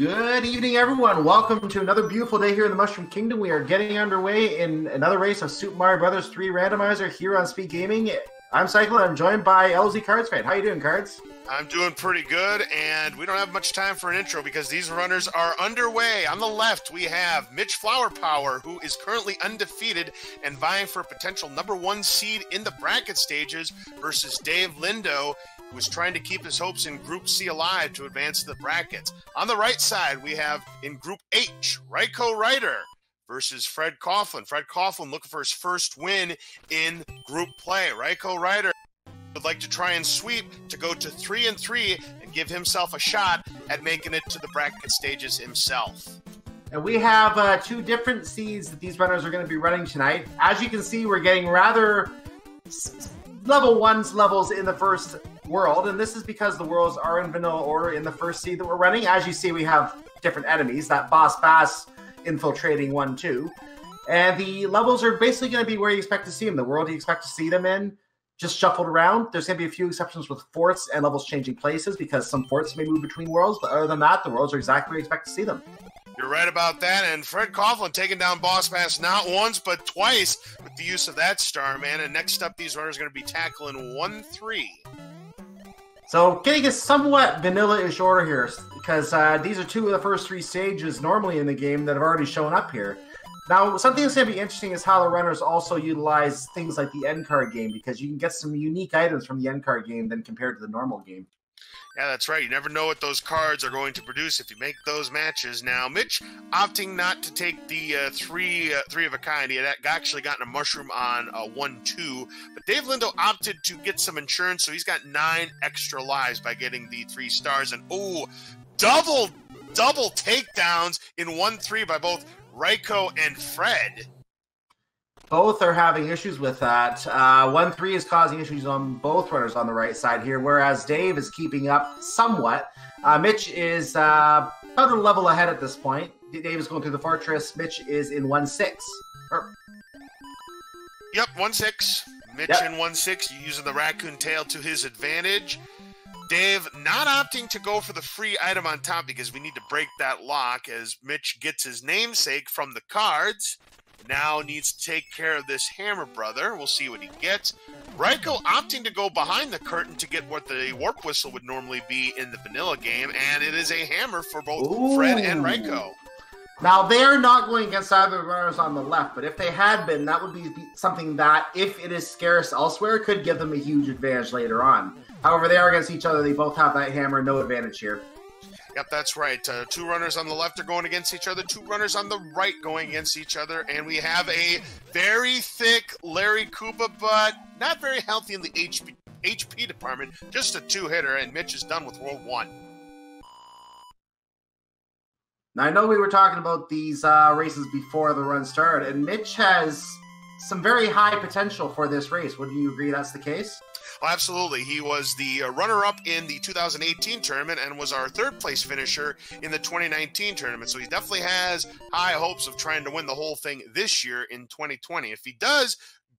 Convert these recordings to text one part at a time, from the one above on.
Good evening, everyone. Welcome to another beautiful day here in the Mushroom Kingdom. We are getting underway in another race of Super Mario Brothers 3 Randomizer here on Speed Gaming. I'm Cycle. I'm joined by LZ Cards Fan. How are you doing, Cards? I'm doing pretty good, and we don't have much time for an intro because these runners are underway. On the left, we have Mitch Flower Power, who is currently undefeated and vying for a potential number one seed in the bracket stages, versus Dave Lindo, who is trying to keep his hopes in Group C alive to advance to the brackets. On the right side, we have in Group H, Ryko Ryder versus Fred Coughlin. Fred Coughlin looking for his first win in group play. Ryko Ryder would like to try and sweep to go to three and three and give himself a shot at making it to the bracket stages himself. And we have uh, two different seeds that these runners are going to be running tonight. As you can see, we're getting rather level ones levels in the first world, and this is because the worlds are in vanilla order in the first seed that we're running. As you see, we have different enemies. That boss bass infiltrating one too. And the levels are basically going to be where you expect to see them. The world you expect to see them in, just shuffled around. There's going to be a few exceptions with forts and levels changing places because some forts may move between worlds. But other than that, the worlds are exactly where you expect to see them. You're right about that. And Fred Coughlin taking down Boss Bass not once, but twice with the use of that star, man. And next up, these runners are going to be tackling 1 3. So getting a somewhat vanilla-ish order here because uh, these are two of the first three stages normally in the game that have already shown up here. Now, something that's going to be interesting is how the runners also utilize things like the end card game because you can get some unique items from the end card game than compared to the normal game. Yeah, that's right. You never know what those cards are going to produce if you make those matches. Now, Mitch opting not to take the uh, three uh, three of a kind. He had actually gotten a mushroom on a one two, but Dave Lindo opted to get some insurance, so he's got nine extra lives by getting the three stars. And oh, double double takedowns in one three by both Ryko and Fred. Both are having issues with that. Uh, one three is causing issues on both runners on the right side here, whereas Dave is keeping up somewhat. Uh, Mitch is uh, about a level ahead at this point. Dave is going through the fortress. Mitch is in one six. Or... Yep, one six. Mitch yep. in one six, using the raccoon tail to his advantage. Dave not opting to go for the free item on top because we need to break that lock as Mitch gets his namesake from the cards now needs to take care of this Hammer Brother. We'll see what he gets. Ryko opting to go behind the curtain to get what the Warp Whistle would normally be in the vanilla game, and it is a hammer for both Ooh. Fred and Ryko. Now they are not going against either runners on the left, but if they had been, that would be something that, if it is scarce elsewhere, could give them a huge advantage later on. However, they are against each other. They both have that hammer, no advantage here. Yep, that's right. Uh, two runners on the left are going against each other, two runners on the right going against each other, and we have a very thick Larry Koopa, but not very healthy in the HP, HP department. Just a two hitter, and Mitch is done with World 1. Now, I know we were talking about these uh, races before the run started, and Mitch has some very high potential for this race. Would you agree that's the case? Well, absolutely. He was the uh, runner up in the 2018 tournament and was our third place finisher in the 2019 tournament. So he definitely has high hopes of trying to win the whole thing this year in 2020. If he does,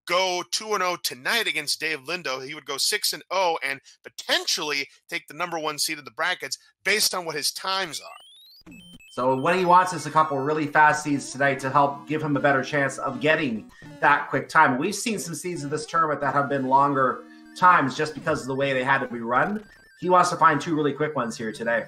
go 2 0 tonight against Dave Lindo, he would go 6 and 0 and potentially take the number 1 seed in the brackets based on what his times are. So what he wants is a couple really fast seeds tonight to help give him a better chance of getting that quick time. We've seen some seeds of this tournament that have been longer times just because of the way they had to be run. He wants to find two really quick ones here today.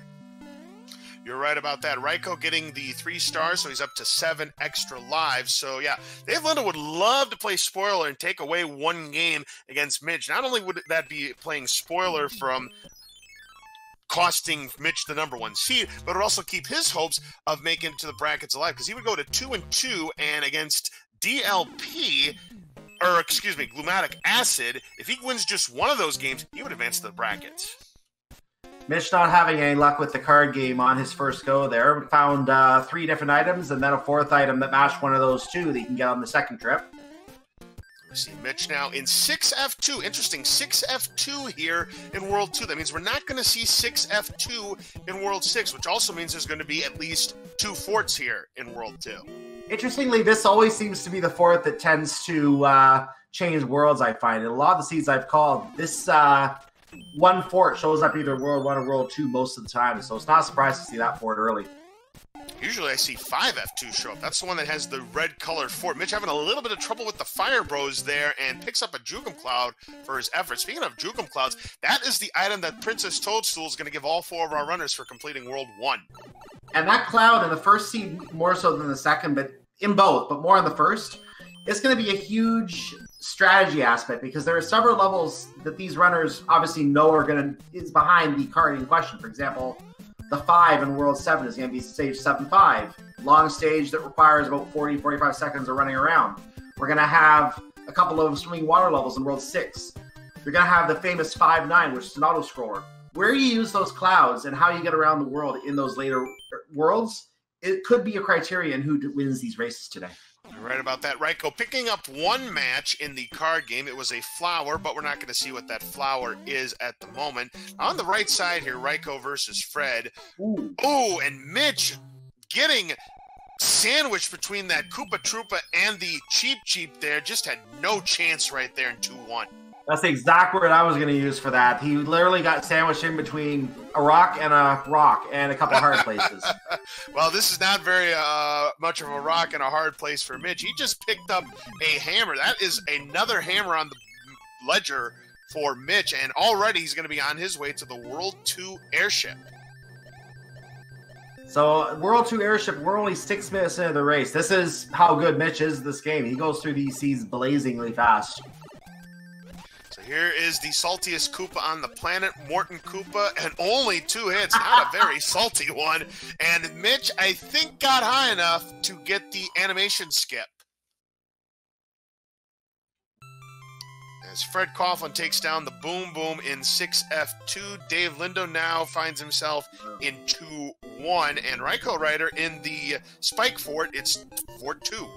You're right about that. Ryko getting the three stars, so he's up to seven extra lives. So, yeah, Dave Lindo would love to play spoiler and take away one game against Mitch. Not only would that be playing spoiler from costing Mitch the number one seed, but it would also keep his hopes of making it to the brackets alive because he would go to two and two, and against DLP, or excuse me, Glumatic Acid, if he wins just one of those games, he would advance to the brackets. Mitch not having any luck with the card game on his first go there. Found uh, three different items and then a fourth item that matched one of those two that you can get on the second trip. See Mitch now in 6F2. Interesting, 6F2 here in World 2. That means we're not going to see 6F2 in World 6, which also means there's going to be at least two forts here in World 2. Interestingly, this always seems to be the fort that tends to uh, change worlds, I find. In a lot of the seeds I've called, this uh, one fort shows up either World 1 or World 2 most of the time, so it's not surprised to see that fort early. Usually I see five F2 show up. That's the one that has the red colored fort. Mitch having a little bit of trouble with the Fire Bros there and picks up a Jugem Cloud for his effort. Speaking of Jugem Clouds, that is the item that Princess Toadstool is going to give all four of our runners for completing World 1. And that cloud in the first seed more so than the second, but in both, but more on the first, it's going to be a huge strategy aspect because there are several levels that these runners obviously know are going to is behind the card in question. For example, the five in World 7 is going to be stage 7 5. Long stage that requires about 40, 45 seconds of running around. We're going to have a couple of swimming water levels in World 6. You're going to have the famous 5 9, which is an auto scroller. Where you use those clouds and how you get around the world in those later worlds, it could be a criterion who wins these races today. Right about that, Ryko. Picking up one match in the card game, it was a flower, but we're not going to see what that flower is at the moment. On the right side here, Ryko versus Fred. Ooh, Ooh and Mitch getting sandwiched between that Koopa Troopa and the Cheap Cheep there. Just had no chance right there in 2 1. That's the exact word I was going to use for that. He literally got sandwiched in between a rock and a rock and a couple hard places. well, this is not very uh, much of a rock and a hard place for Mitch. He just picked up a hammer. That is another hammer on the ledger for Mitch, and already he's going to be on his way to the World 2 airship. So, World 2 airship, we're only six minutes into the race. This is how good Mitch is this game. He goes through these seas blazingly fast. Here is the saltiest Koopa on the planet, Morton Koopa, and only two hits, not a very salty one. And Mitch, I think, got high enough to get the animation skip. As Fred Coughlin takes down the Boom Boom in 6F2, Dave Lindo now finds himself in 2 1, and Ryko Rider in the Spike Fort, it's Fort 2.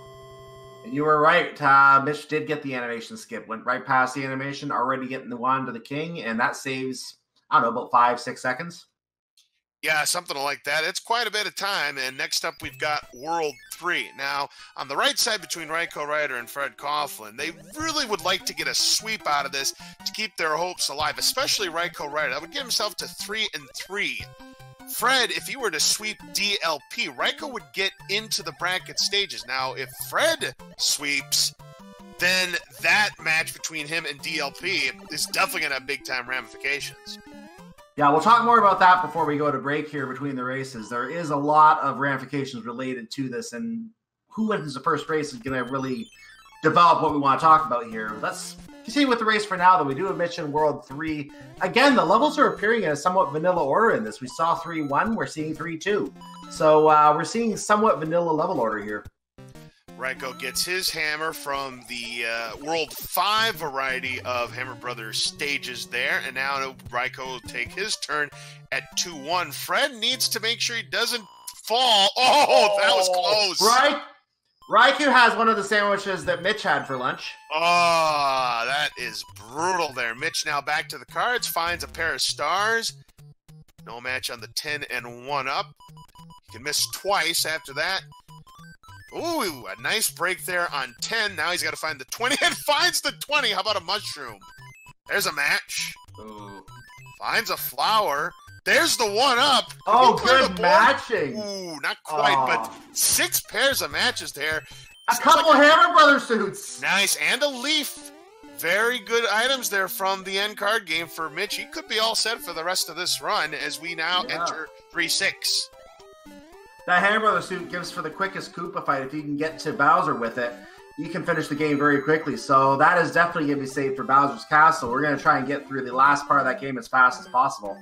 You were right. Uh, Mitch did get the animation skip. Went right past the animation, already getting the wand to the king, and that saves I don't know about five, six seconds. Yeah, something like that. It's quite a bit of time. And next up, we've got World 3. Now, on the right side between Ryko Ryder and Fred Coughlin, they really would like to get a sweep out of this to keep their hopes alive, especially Ryko Ryder. I would get himself to 3 and 3 Fred, if he were to sweep DLP, Ryko would get into the bracket stages. Now, if Fred sweeps, then that match between him and DLP is definitely going to have big time ramifications. Yeah, we'll talk more about that before we go to break here between the races. There is a lot of ramifications related to this, and who wins the first race is going to really develop what we want to talk about here. Let's continue with the race for now, though. We do have Mission World 3. Again, the levels are appearing in a somewhat vanilla order in this. We saw 3 1, we're seeing 3 2. So uh, we're seeing somewhat vanilla level order here. Ryko gets his hammer from the uh, World 5 variety of Hammer Brothers stages there, and now Ryko will take his turn at 2 1. Fred needs to make sure he doesn't fall. Oh, that was close. Right? Raikou has one of the sandwiches that Mitch had for lunch. Oh, that is brutal there. Mitch now back to the cards, finds a pair of stars. No match on the 10 and 1 up. He can miss twice after that. Ooh, a nice break there on 10. Now he's got to find the 20 and finds the 20. How about a mushroom? There's a match. Ooh. Finds a flower. There's the one up. Oh, good matching. Ooh, not quite, oh. but six pairs of matches there. A couple like Hammer Brother suits. Nice, and a leaf. Very good items there from the end card game for Mitch. He could be all set for the rest of this run as we now yeah. enter 3 6. That Hammer Brother suit gives for the quickest Koopa fight. If you can get to Bowser with it, you can finish the game very quickly. So that is definitely going to be saved for Bowser's Castle. We're going to try and get through the last part of that game as fast as possible.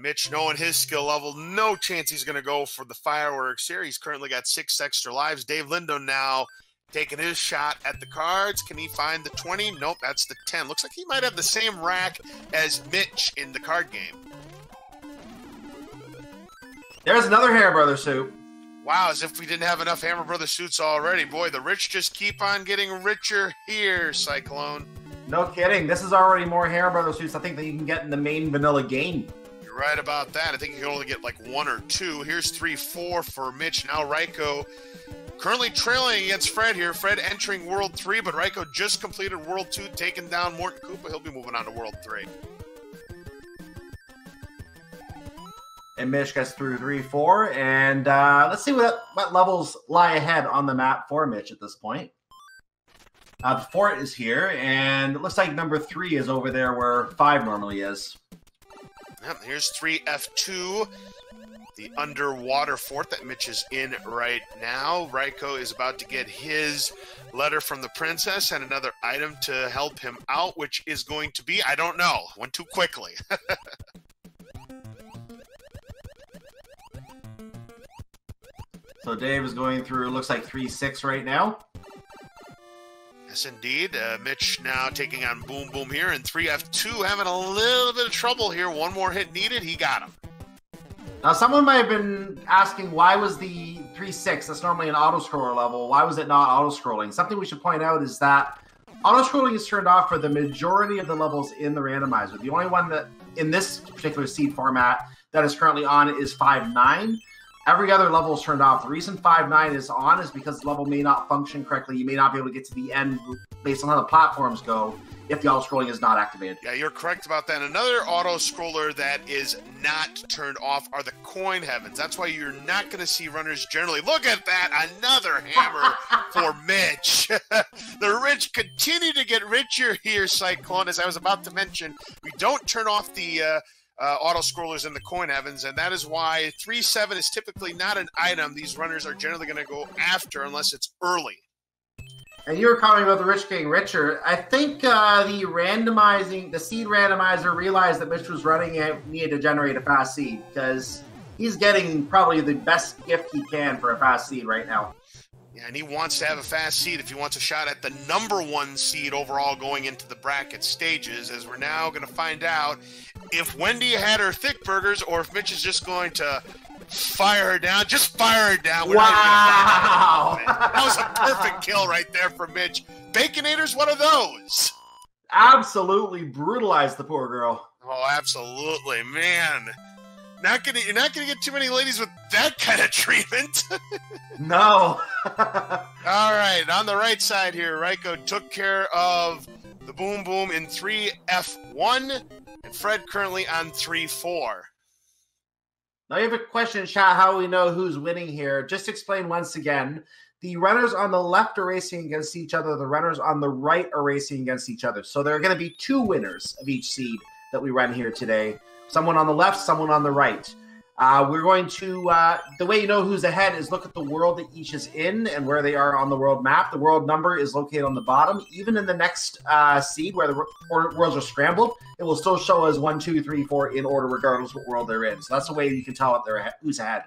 Mitch, knowing his skill level, no chance he's going to go for the fireworks here. He's currently got six extra lives. Dave Lindo now taking his shot at the cards. Can he find the 20? Nope, that's the 10. Looks like he might have the same rack as Mitch in the card game. There's another Hammer Brother suit. Wow, as if we didn't have enough Hammer Brother suits already. Boy, the rich just keep on getting richer here, Cyclone. No kidding. This is already more Hammer Brother suits I think that you can get in the main vanilla game right about that. I think you can only get like one or two. Here's three, four for Mitch. Now Ryko currently trailing against Fred here. Fred entering World 3, but Ryko just completed World 2, taking down Morton Koopa. He'll be moving on to World 3. And Mitch gets through three, four, and uh, let's see what what levels lie ahead on the map for Mitch at this point. Uh, the fort is here, and it looks like number three is over there where five normally is. Yep, here's 3F2, the underwater fort that Mitch is in right now. Raiko is about to get his letter from the princess and another item to help him out, which is going to be, I don't know, went too quickly. so Dave is going through, it looks like 3 6 right now. Yes, indeed. Uh, Mitch now taking on Boom Boom here, and 3F2 having a little bit of trouble here. One more hit needed. He got him. Now, someone might have been asking why was the 3 6, that's normally an auto scroller level, why was it not auto scrolling? Something we should point out is that auto scrolling is turned off for the majority of the levels in the randomizer. The only one that in this particular seed format that is currently on is 5 9. Every other level is turned off. The reason 5.9 is on is because the level may not function correctly. You may not be able to get to the end based on how the platforms go if the auto scrolling is not activated. Yeah, you're correct about that. Another auto scroller that is not turned off are the coin heavens. That's why you're not going to see runners generally. Look at that, another hammer for Mitch. the rich continue to get richer here, Cyclone. As I was about to mention, we don't turn off the. Uh, uh, auto scrollers in the coin heavens, and that is why 3 7 is typically not an item these runners are generally going to go after unless it's early. And you were commenting about the rich getting richer. I think uh, the randomizing, the seed randomizer realized that Mitch was running it, needed to generate a fast seed because he's getting probably the best gift he can for a fast seed right now. Yeah, and he wants to have a fast seed if he wants a shot at the number one seed overall going into the bracket stages, as we're now going to find out if Wendy had her thick burgers or if Mitch is just going to fire her down. Just fire her down. We're wow. that was a perfect kill right there for Mitch. Baconator's one of those. Absolutely brutalized the poor girl. Oh, absolutely, man. Not gonna, you're not gonna get too many ladies with that kind of treatment. no. All right, on the right side here, Raiko took care of the boom boom in three F one, and Fred currently on three four. Now you have a question, chat. How we know who's winning here? Just explain once again. The runners on the left are racing against each other. The runners on the right are racing against each other. So there are going to be two winners of each seed that we run here today. Someone on the left, someone on the right. Uh, we're going to, uh, the way you know who's ahead is look at the world that each is in and where they are on the world map. The world number is located on the bottom. Even in the next uh, seed where the worlds are scrambled, it will still show as one, two, three, four in order, regardless what world they're in. So that's the way you can tell if they're ahead, who's ahead.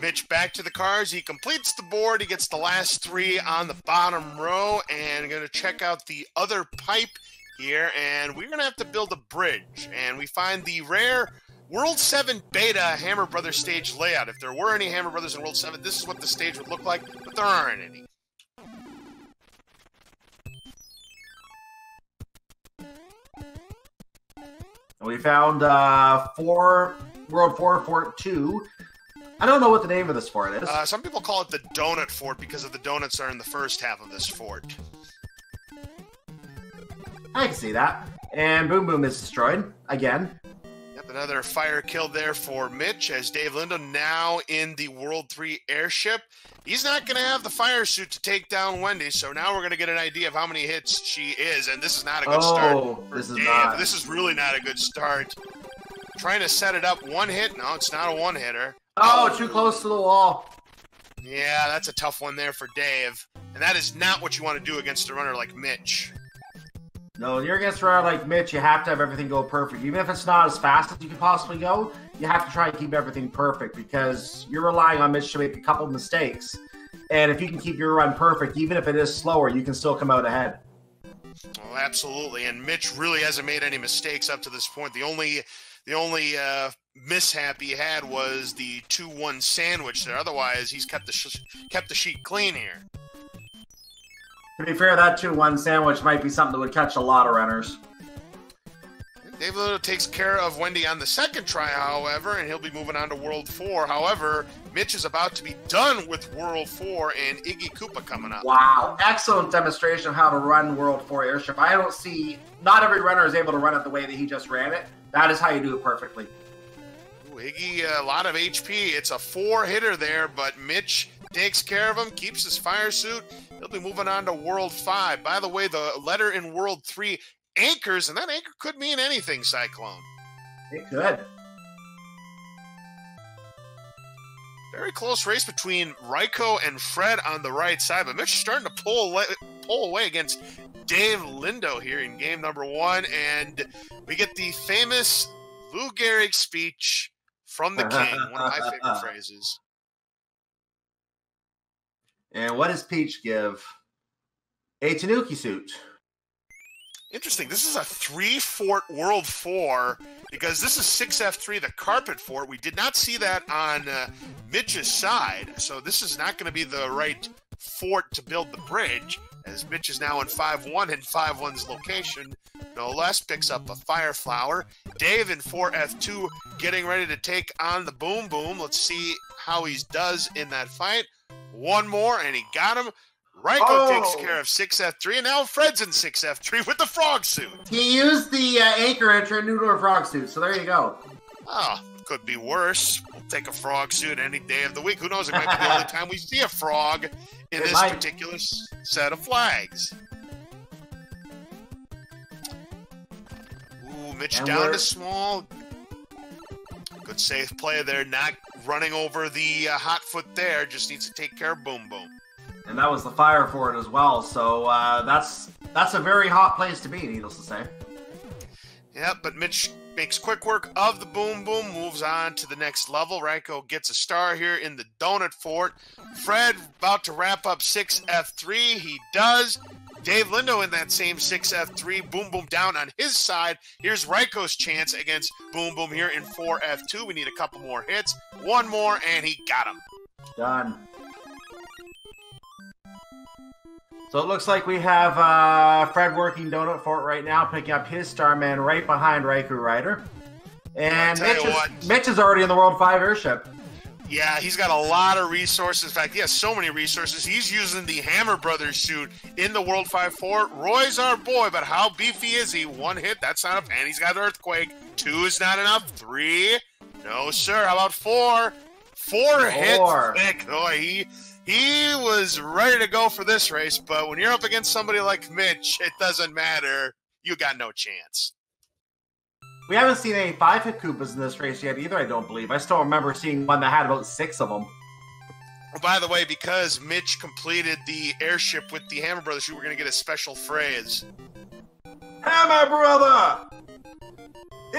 Mitch back to the cars. He completes the board. He gets the last three on the bottom row and going to check out the other pipe here. And we're going to have to build a bridge. And we find the rare World 7 Beta Hammer Brothers stage layout. If there were any Hammer Brothers in World 7, this is what the stage would look like, but there aren't any. We found uh, four World 4 Fort 2. I don't know what the name of this fort is. Uh, some people call it the Donut Fort because of the donuts are in the first half of this fort. I can see that. And Boom Boom is destroyed again. Another fire kill there for Mitch as Dave Lindo now in the World 3 airship. He's not going to have the fire suit to take down Wendy, so now we're going to get an idea of how many hits she is, and this is not a good oh, start. This is Dave. not. This is really not a good start. Trying to set it up one hit. No, it's not a one hitter. Oh, too close to the wall. Yeah, that's a tough one there for Dave. And that is not what you want to do against a runner like Mitch. No, you're against a like Mitch, you have to have everything go perfect. Even if it's not as fast as you can possibly go, you have to try and keep everything perfect because you're relying on Mitch to make a couple mistakes. And if you can keep your run perfect, even if it is slower, you can still come out ahead. Absolutely. And Mitch really hasn't made any mistakes up to this point. The only the only uh, mishap he had was the two-one sandwich there. Otherwise, he's kept the sh- kept the sheet clean here. To be fair, that 2 1 sandwich might be something that would catch a lot of runners. Dave Little takes care of Wendy on the second try, however, and he'll be moving on to World 4. However, Mitch is about to be done with World 4 and Iggy Koopa coming up. Wow. Excellent demonstration of how to run World 4 airship. I don't see, not every runner is able to run it the way that he just ran it. That is how you do it perfectly. Ooh, Iggy, a lot of HP. It's a four hitter there, but Mitch takes care of him, keeps his fire suit. He'll be moving on to World 5. By the way, the letter in World 3 anchors, and that anchor could mean anything, Cyclone. It could. Very close race between Ryko and Fred on the right side, but Mitch is starting to pull away, pull away against Dave Lindo here in game number one, and we get the famous Lou Gehrig speech from the king, one of my favorite phrases. And what does Peach give? A Tanuki suit. Interesting. This is a three fort World 4 because this is 6F3, the carpet fort. We did not see that on uh, Mitch's side. So this is not going to be the right fort to build the bridge, as Mitch is now in 5 1 and 5 1's location. No less picks up a fire flower. Dave in 4F2 getting ready to take on the Boom Boom. Let's see how he does in that fight. One more, and he got him. Ryko oh. takes care of 6F3, and now Fred's in 6F3 with the frog suit. He used the uh, anchor enter noodler frog suit, so there you go. Oh, could be worse. We'll take a frog suit any day of the week. Who knows? It might be the only time we see a frog in it this might. particular set of flags. Ooh, Mitch and down we're... to small. Good safe play there, not running over the uh, hot foot there. Just needs to take care of Boom Boom and that was the fire for it as well. So uh, that's that's a very hot place to be, needless to say. Yeah, but Mitch makes quick work of the boom boom, moves on to the next level. Ryko gets a star here in the donut fort. Fred about to wrap up 6F3. He does. Dave Lindo in that same 6F3. Boom Boom down on his side. Here's Ryko's chance against Boom Boom here in 4F2. We need a couple more hits. One more, and he got him. Done. So it looks like we have uh, Fred working Donut Fort right now, picking up his Starman right behind Raikou Rider. And Mitch is, Mitch is already in the World 5 airship. Yeah, he's got a lot of resources. In fact, he has so many resources. He's using the Hammer Brothers suit in the World 5 4. Roy's our boy, but how beefy is he? One hit, that's not enough. And he's got Earthquake. Two is not enough. Three, no, sir. How about four? Four, four. hits. Oh, he he was ready to go for this race, but when you're up against somebody like Mitch, it doesn't matter. You got no chance. We haven't seen any five Koopas in this race yet either, I don't believe. I still remember seeing one that had about six of them. By the way, because Mitch completed the airship with the Hammer Brothers, you were going to get a special phrase. Hammer Brother!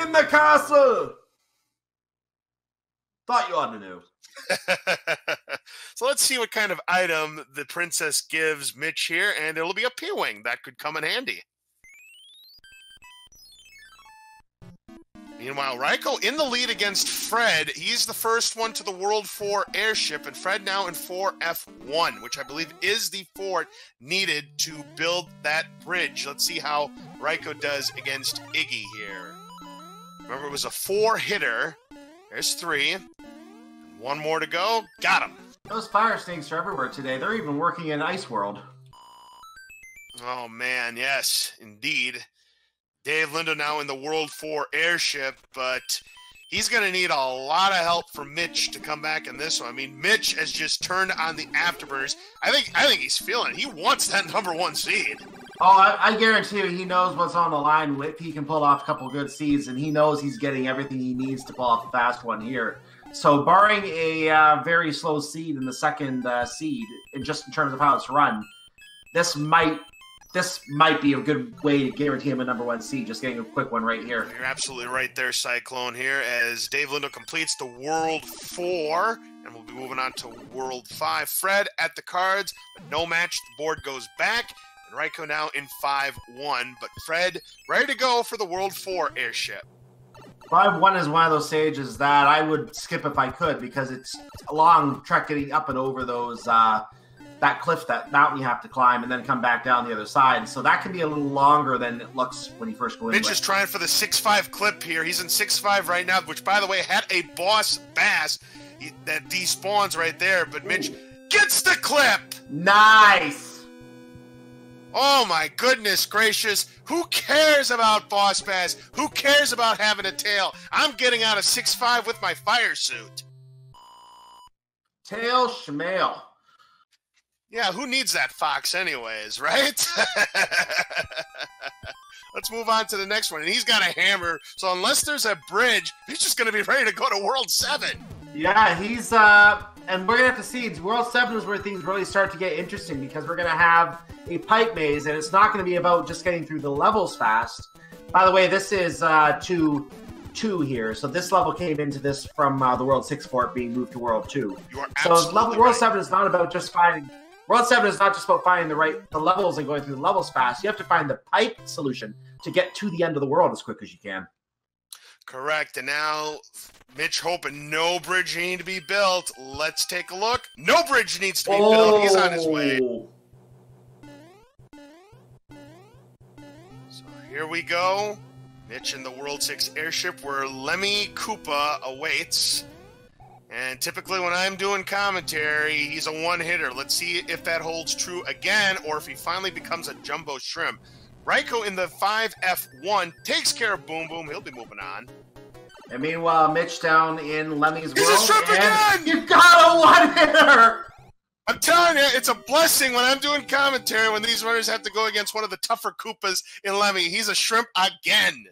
In the castle! Thought you ought to know. so let's see what kind of item the princess gives Mitch here, and it'll be a P-Wing. That could come in handy. Meanwhile, Ryko in the lead against Fred. He's the first one to the World 4 airship, and Fred now in 4F1, which I believe is the fort needed to build that bridge. Let's see how Ryko does against Iggy here. Remember, it was a four hitter. There's three. One more to go. Got him. Those fire snakes are everywhere today. They're even working in Ice World. Oh, man. Yes, indeed. Dave Lindo now in the World 4 airship, but he's going to need a lot of help from Mitch to come back in this one. I mean, Mitch has just turned on the afterburners. I think I think he's feeling it. He wants that number one seed. Oh, I, I, guarantee you, he knows what's on the line. If he can pull off a couple good seeds, and he knows he's getting everything he needs to pull off a fast one here. So, barring a uh, very slow seed in the second uh, seed, just in terms of how it's run, this might this might be a good way to guarantee him a number one seed. Just getting a quick one right here. You're absolutely right there, Cyclone. Here as Dave Lindo completes the World Four, and we'll be moving on to World Five. Fred at the cards, but no match. The board goes back. And Ryko now in 5 1, but Fred ready to go for the World 4 airship. Five one is one of those stages that I would skip if I could because it's a long trek getting up and over those uh, that cliff, that mountain you have to climb, and then come back down the other side. So that can be a little longer than it looks when you first go in. Mitch is trying for the six five clip here. He's in six five right now, which by the way had a boss bass that despawns right there. But Mitch Ooh. gets the clip. Nice. Oh my goodness gracious. Who cares about Boss Bass? Who cares about having a tail? I'm getting out of 6'5 with my fire suit. Tail schmail. Yeah, who needs that fox anyways, right? Let's move on to the next one. And he's got a hammer, so unless there's a bridge, he's just going to be ready to go to World 7. Yeah, he's uh and we're gonna have to see. World Seven is where things really start to get interesting because we're gonna have a pipe maze, and it's not gonna be about just getting through the levels fast. By the way, this is uh two two here, so this level came into this from uh, the World Six fort being moved to World Two. You are So level World. Seven is not about just finding. World Seven is not just about finding the right the levels and going through the levels fast. You have to find the pipe solution to get to the end of the world as quick as you can. Correct. And now Mitch hoping no bridge need to be built. Let's take a look. No bridge needs to be built. He's on his way. Oh. So here we go. Mitch in the World 6 airship where Lemmy Koopa awaits. And typically when I'm doing commentary, he's a one hitter. Let's see if that holds true again or if he finally becomes a jumbo shrimp. Raiko in the 5F1 takes care of Boom Boom. He'll be moving on. And meanwhile, Mitch down in Lemmy's He's a world. shrimp again! You got a one hitter! I'm telling you, it's a blessing when I'm doing commentary when these runners have to go against one of the tougher Koopas in Lemmy. He's a shrimp again.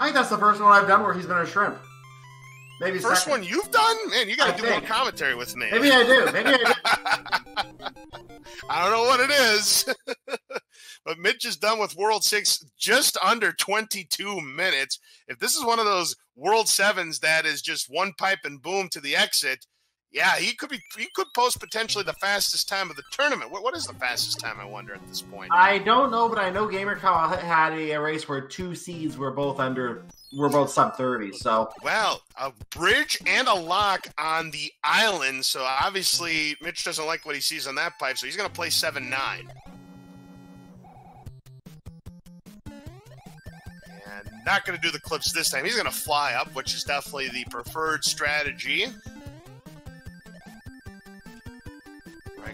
I think that's the first one I've done where he's been a shrimp. Maybe First second. one you've done? Man, you got to do more commentary with me. Maybe I do. Maybe I do. I don't know what it is. but Mitch is done with World 6 just under 22 minutes. If this is one of those World 7s that is just one pipe and boom to the exit, yeah, he could be he could post potentially the fastest time of the tournament. What, what is the fastest time I wonder at this point? I don't know, but I know GamerCom had a, race where two seeds were both under, were both sub 30. So Well, a bridge and a lock on the island. So obviously, Mitch doesn't like what he sees on that pipe. So he's going to play 7 9. And not going to do the clips this time. He's going to fly up, which is definitely the preferred strategy.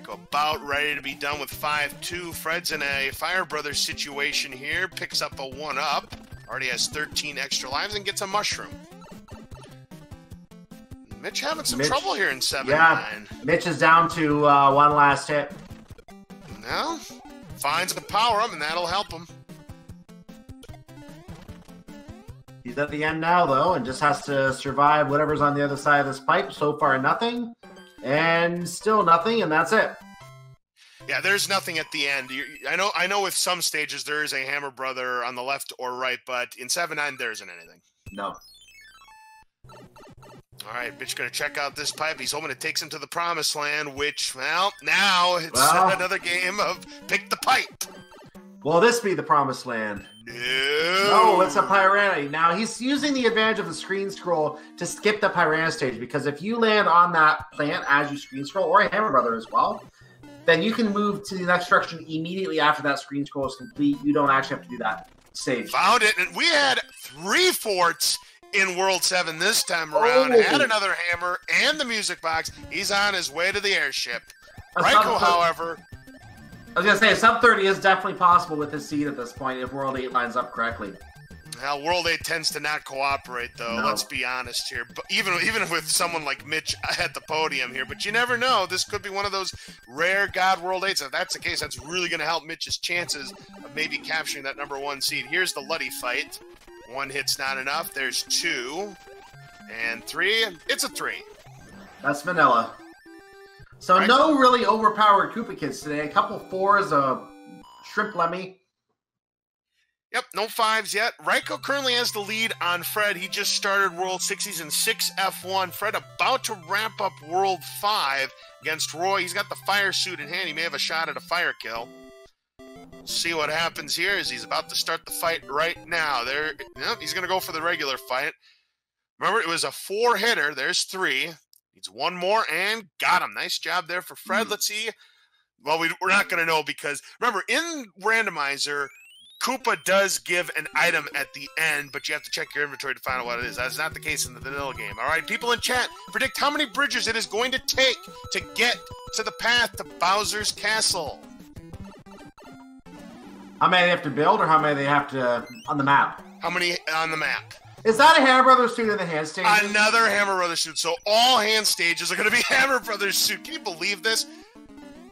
About ready to be done with 5 2. Fred's in a Fire Brothers situation here. Picks up a 1 up. Already has 13 extra lives and gets a mushroom. Mitch having some Mitch- trouble here in 7 Yeah. 9. Mitch is down to uh, one last hit. No. Finds the power up, and that'll help him. He's at the end now, though, and just has to survive whatever's on the other side of this pipe. So far, nothing. And still nothing, and that's it. Yeah, there's nothing at the end. You, I know. I know. With some stages, there is a Hammer Brother on the left or right, but in seven nine, there isn't anything. No. All right, Mitch, gonna check out this pipe. He's hoping it takes him to the promised land. Which, well, now it's Well. another game of pick the pipe. Will this be the promised land? No, it's a Piranha. Now he's using the advantage of the screen scroll to skip the Piranha stage because if you land on that plant as you screen scroll, or a Hammer Brother as well, then you can move to the next direction immediately after that screen scroll is complete. You don't actually have to do that stage. Found it, and we had three forts in World Seven this time around. Oh. Had another hammer and the music box. He's on his way to the airship. Raiko, however, I was gonna say sub thirty is definitely possible with this seed at this point if World Eight lines up correctly. Now, World Eight tends to not cooperate, though. No. Let's be honest here. But even even with someone like Mitch at the podium here, but you never know. This could be one of those rare God World Eights. If that's the case, that's really going to help Mitch's chances of maybe capturing that number one seed. Here's the Luddy fight. One hit's not enough. There's two and three. It's a three. That's vanilla. So Right. no really overpowered Koopa Kids today. A couple fours, a shrimp lemmy. Yep, no fives yet. Raiko currently has the lead on Fred. He just started World 60s in 6 F1. Fred about to ramp up World 5 against Roy. He's got the fire suit in hand. He may have a shot at a fire kill. See what happens here as he's about to start the fight right now. There, yep, he's going to go for the regular fight. Remember, it was a four hitter. There's three. Needs one more and got him. Nice job there for Fred. Mm. Let's see. Well, we, we're not going to know because remember, in randomizer, Koopa does give an item at the end, but you have to check your inventory to find out what it is. That's not the case in the vanilla game. All right, people in chat, predict how many bridges it is going to take to get to the path to Bowser's Castle. How many they have to build, or how many they have to on the map? How many on the map? Is that a Hammer Brothers suit in the hand stage? Another Hammer Brothers suit. So all hand stages are going to be Hammer Brothers suit. Can you believe this?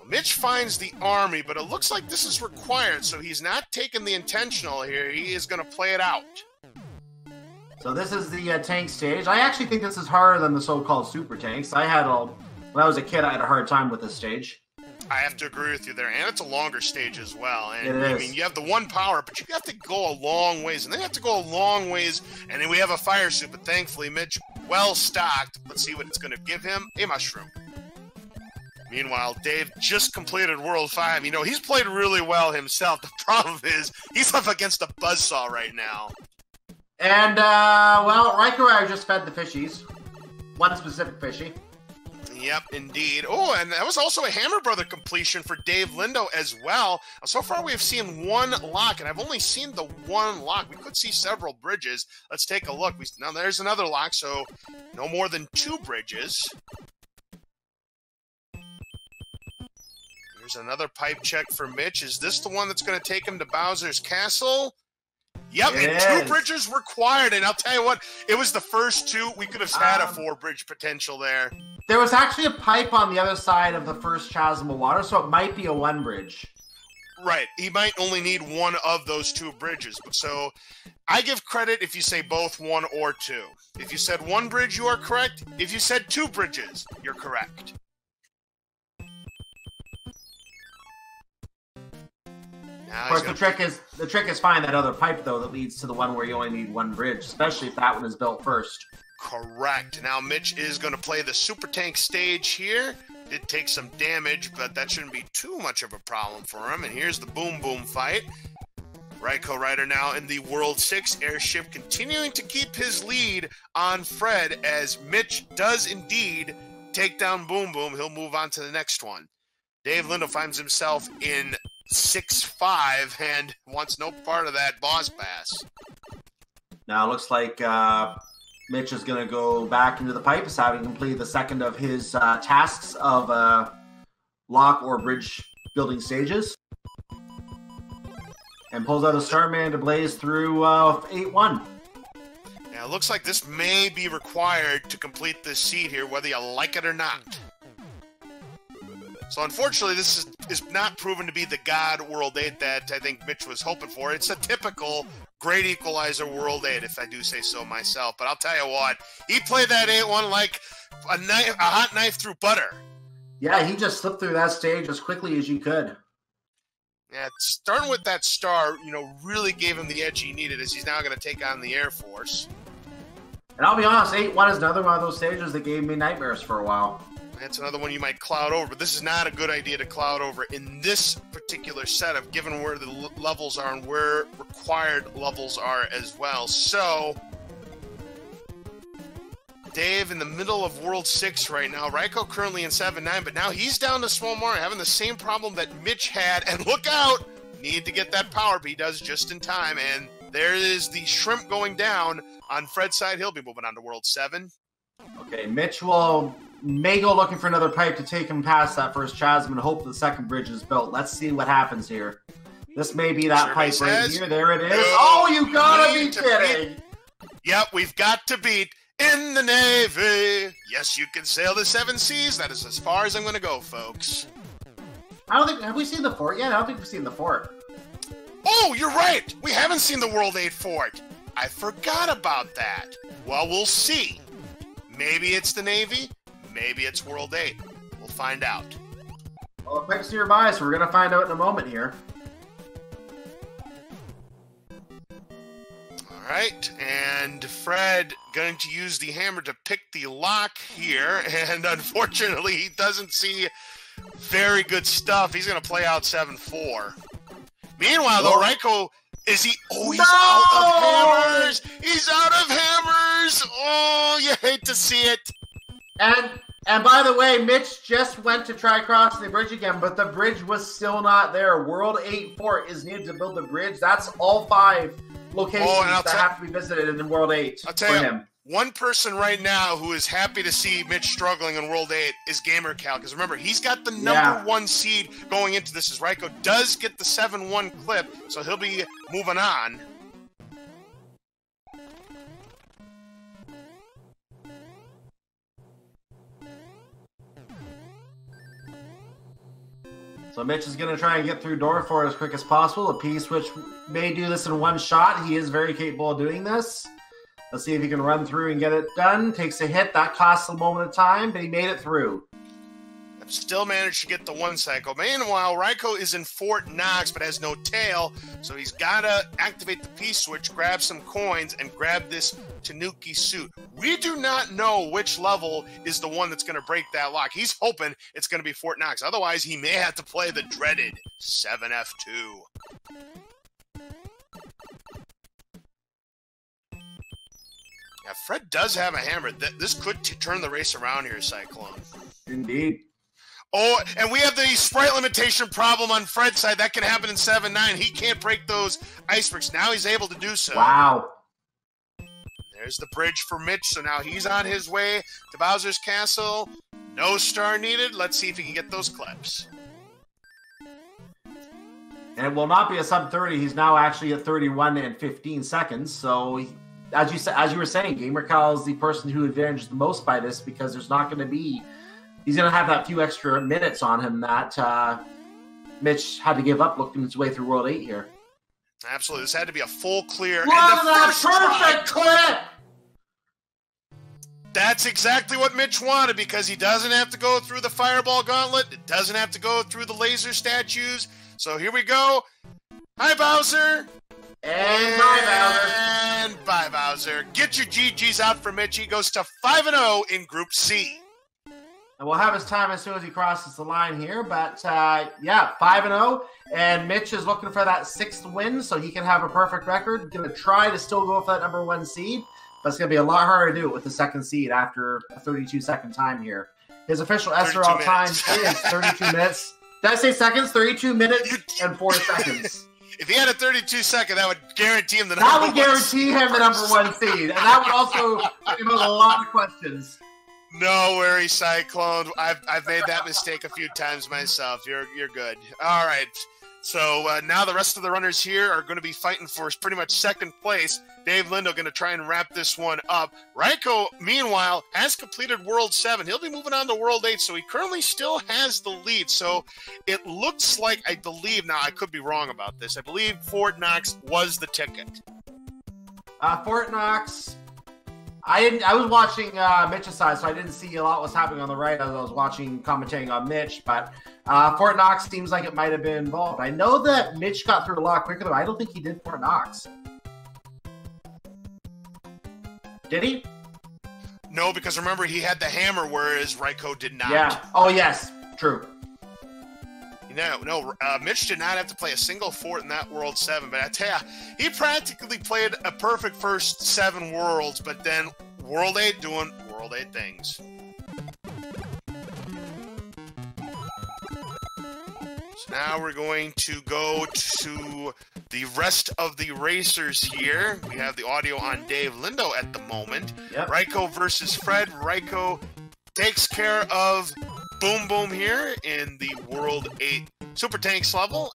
Mitch finds the army, but it looks like this is required, so he's not taking the intentional here. He is going to play it out. So this is the uh, tank stage. I actually think this is harder than the so-called super tanks. I had a when I was a kid, I had a hard time with this stage. I have to agree with you there, and it's a longer stage as well. And I mean, you have the one power, but you have to go a long ways, and then you have to go a long ways, and then we have a fire suit. But thankfully, Mitch, well stocked. Let's see what it's going to give him: a mushroom. Meanwhile, Dave just completed World Five. You know, he's played really well himself. The problem is he's up against a buzzsaw right now. And uh, well, Raikkonen just fed the fishies. One specific fishy. Yep, indeed. Oh, and that was also a Hammer Brother completion for Dave Lindo as well. So far, we have seen one lock, and I've only seen the one lock. We could see several bridges. Let's take a look. We, now, there's another lock, so no more than two bridges. Here's another pipe check for Mitch. Is this the one that's going to take him to Bowser's Castle? Yep, It and two bridges required. And I'll tell you what, it was the first two. We could have had a Um, four bridge potential there. There was actually a pipe on the other side of the first chasm of water, so it might be a one bridge. Right. He might only need one of those two bridges. But So I give credit if you say both one or two. If you said one bridge, you are correct. If you said two bridges, you're correct. Of course, the trick is the trick is find that other pipe though that leads to the one where you only need one bridge, especially if that one is built first. Correct. Now Mitch is going to play the super tank stage here. Did take some damage, but that shouldn't be too much of a problem for him. And here's the boom boom fight. Raiko Rider now in the World 6 airship, continuing to keep his lead on Fred as Mitch does indeed take down Boom Boom. He'll move on to the next one. Dave Lindo finds himself in 6 5 and wants no part of that Boss Bass. Now it looks like uh, Mitch is going to go back into the pipes, having completed the second of his uh, tasks of uh, lock or bridge building stages, and pulls out a Starman to blaze through uh, eight one. Now, it looks like this may be required to complete this seed here, whether you like it or not. So, unfortunately, this is, is not proven to be the God World 8 that I think Mitch was hoping for. It's a typical great equalizer World 8, if I do say so myself. But I'll tell you what, he played that 8 1 like a, knife, a hot knife through butter. Yeah, he just slipped through that stage as quickly as you could. Yeah, starting with that star, you know, really gave him the edge he needed as he's now going to take on the Air Force. And I'll be honest, eight one is another one of those stages that gave me nightmares for a while. That's another one you might cloud over, but this is not a good idea to cloud over in this particular setup, given where the levels are and where required levels are as well. So, Dave in the middle of World 6 right now. Raiko currently in 7 9, but now he's down to Small Mario, having the same problem that Mitch had. And look out! Need to get that power, but he does just in time. And there is the shrimp going down on Fred's side. He'll be moving on to World 7. Okay, Mitch will may go looking for another pipe to take him past that first chasm and hope the second bridge is built. Let's see what happens here. This may be that pipe right here. There it is. Oh, you gotta be kidding! Yep, we've got to beat in the Navy. Yes, you can sail the seven seas. That is as far as I'm going to go, folks. I don't think have we seen the fort yet? I don't think we've seen the fort. Oh, you're right. We haven't seen the World 8 fort. I forgot about that. Well, we'll see. Maybe it's the Navy. Maybe it's World 8. We'll find out. Well, the pipe's nearby, so we're gonna find out in a moment here. All right, and Fred going to use the hammer to pick the lock here, and unfortunately, he doesn't see very good stuff. He's going to play out 7 4. Meanwhile, though, Oh. Raiko is he? Oh, he's No! out of hammers! He's out of hammers! Oh, you hate to see it. And And by the way, Mitch just went to try crossing the bridge again, but the bridge was still not there. World 8 Fort is needed to build the bridge. That's all five locations Oh, that tell- have to be visited in World 8 I'll tell you, him. One person right now who is happy to see Mitch struggling in World 8 is Gamer Cal. Because remember, he's got the number Yeah. one seed going into this. As Ryko does get the 7 1 clip, so he'll be moving on. So Mitch is going to try and get through door four as quick as possible. A piece which may do this in one shot. He is very capable of doing this. Let's see if he can run through and get it done. Takes a hit. That costs a moment of time, but he made it through. Still managed to get the one cycle. Meanwhile, Ryko is in Fort Knox but has no tail, so he's got to activate the P switch, grab some coins, and grab this Tanuki suit. We do not know which level is the one that's going to break that lock. He's hoping it's going to be Fort Knox. Otherwise, he may have to play the dreaded 7F2. Yeah, Fred does have a hammer. This could turn the race around here, Cyclone. Indeed. Oh, and we have the sprite limitation problem on Fred's side. That can happen in 7 9. He can't break those icebergs. Now he's able to do so. Wow. There's the bridge for Mitch. So now he's on his way to Bowser's Castle. No star needed. Let's see if he can get those clips. And it will not be a sub 30. He's now actually at 31 and 15 seconds. So, he- as you said, as you were saying, Gamer Kyle is the person who advantages the most by this because there's not going to be. He's going to have that few extra minutes on him that uh, Mitch had to give up looking his way through World 8 here. Absolutely. This had to be a full clear. Look and the first perfect clip! That's exactly what Mitch wanted because he doesn't have to go through the fireball gauntlet. It doesn't have to go through the laser statues. So here we go. Hi, Bowser. And bye, Bowser. And bye, Bowser. Get your GGs out for Mitch. He goes to 5 and 0 in Group C. And we'll have his time as soon as he crosses the line here. But uh, yeah, 5 and 0. And Mitch is looking for that sixth win so he can have a perfect record. Going to try to still go for that number one seed. But it's going to be a lot harder to do it with the second seed after a 32 second time here. His official 32 SRL time is 32 minutes. Did I say seconds? 32 minutes and 4 seconds. If he had a 32 second, that would guarantee him the That would guarantee him the number one seed. And that would also give him a lot of questions. No worries, Cyclone. I've, I've made that mistake a few times myself. You're you're good. All right. So uh, now the rest of the runners here are going to be fighting for pretty much second place. Dave Lindo going to try and wrap this one up. Ryko, meanwhile, has completed World 7. He'll be moving on to World 8, so he currently still has the lead. So it looks like, I believe, now I could be wrong about this, I believe Fort Knox was the ticket. Uh, Fort Knox. I didn't. I was watching uh, Mitch's side, so I didn't see a lot was happening on the right as I was watching commentating on Mitch. But uh, Fort Knox seems like it might have been involved. I know that Mitch got through a lot quicker, but I don't think he did Fort Knox. Did he? No, because remember, he had the hammer, whereas Ryko did not. Yeah. Oh yes, true. No, no. Uh, Mitch did not have to play a single fort in that World Seven, but I tell you, he practically played a perfect first seven worlds, but then World Eight doing World Eight things. So now we're going to go to the rest of the racers here. We have the audio on Dave Lindo at the moment. Yep. Ryko versus Fred. Ryko takes care of Boom Boom here in the World 8 Super Tanks level.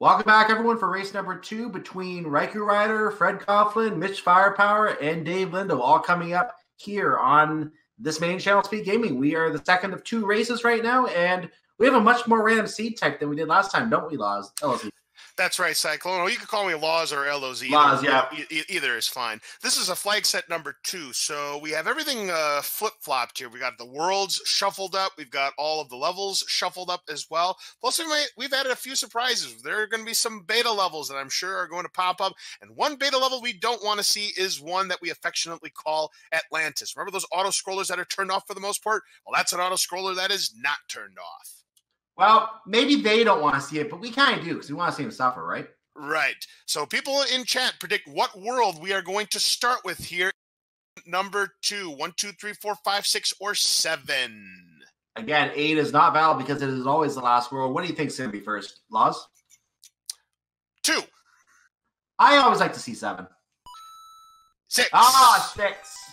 Welcome back, everyone, for race number two between Raikou Rider, Fred Coughlin, Mitch Flower Power, and Dave Lindo, all coming up here on this main channel, Speed Gaming. We are the second of two races right now, and we have a much more random seed type than we did last time, don't we, Laws? LZ? That's right, Cyclone. Or you can call me Laws or LOZ. Either- Laws, yeah. e- either is fine. This is a flag set number two. So we have everything uh, flip flopped here. We got the worlds shuffled up. We've got all of the levels shuffled up as well. Plus, we've added a few surprises. There are going to be some beta levels that I'm sure are going to pop up. And one beta level we don't want to see is one that we affectionately call Atlantis. Remember those auto scrollers that are turned off for the most part? Well, that's an auto scroller that is not turned off. Well, maybe they don't want to see it, but we kind of do because we want to see them suffer, right? Right. So people in chat predict what world we are going to start with here. number two. One, two, three, four, five, six, or seven. Again, eight is not valid because it is always the last world. What do you think is going to be first? Laws? Two. I always like to see seven. Six. Ah, six.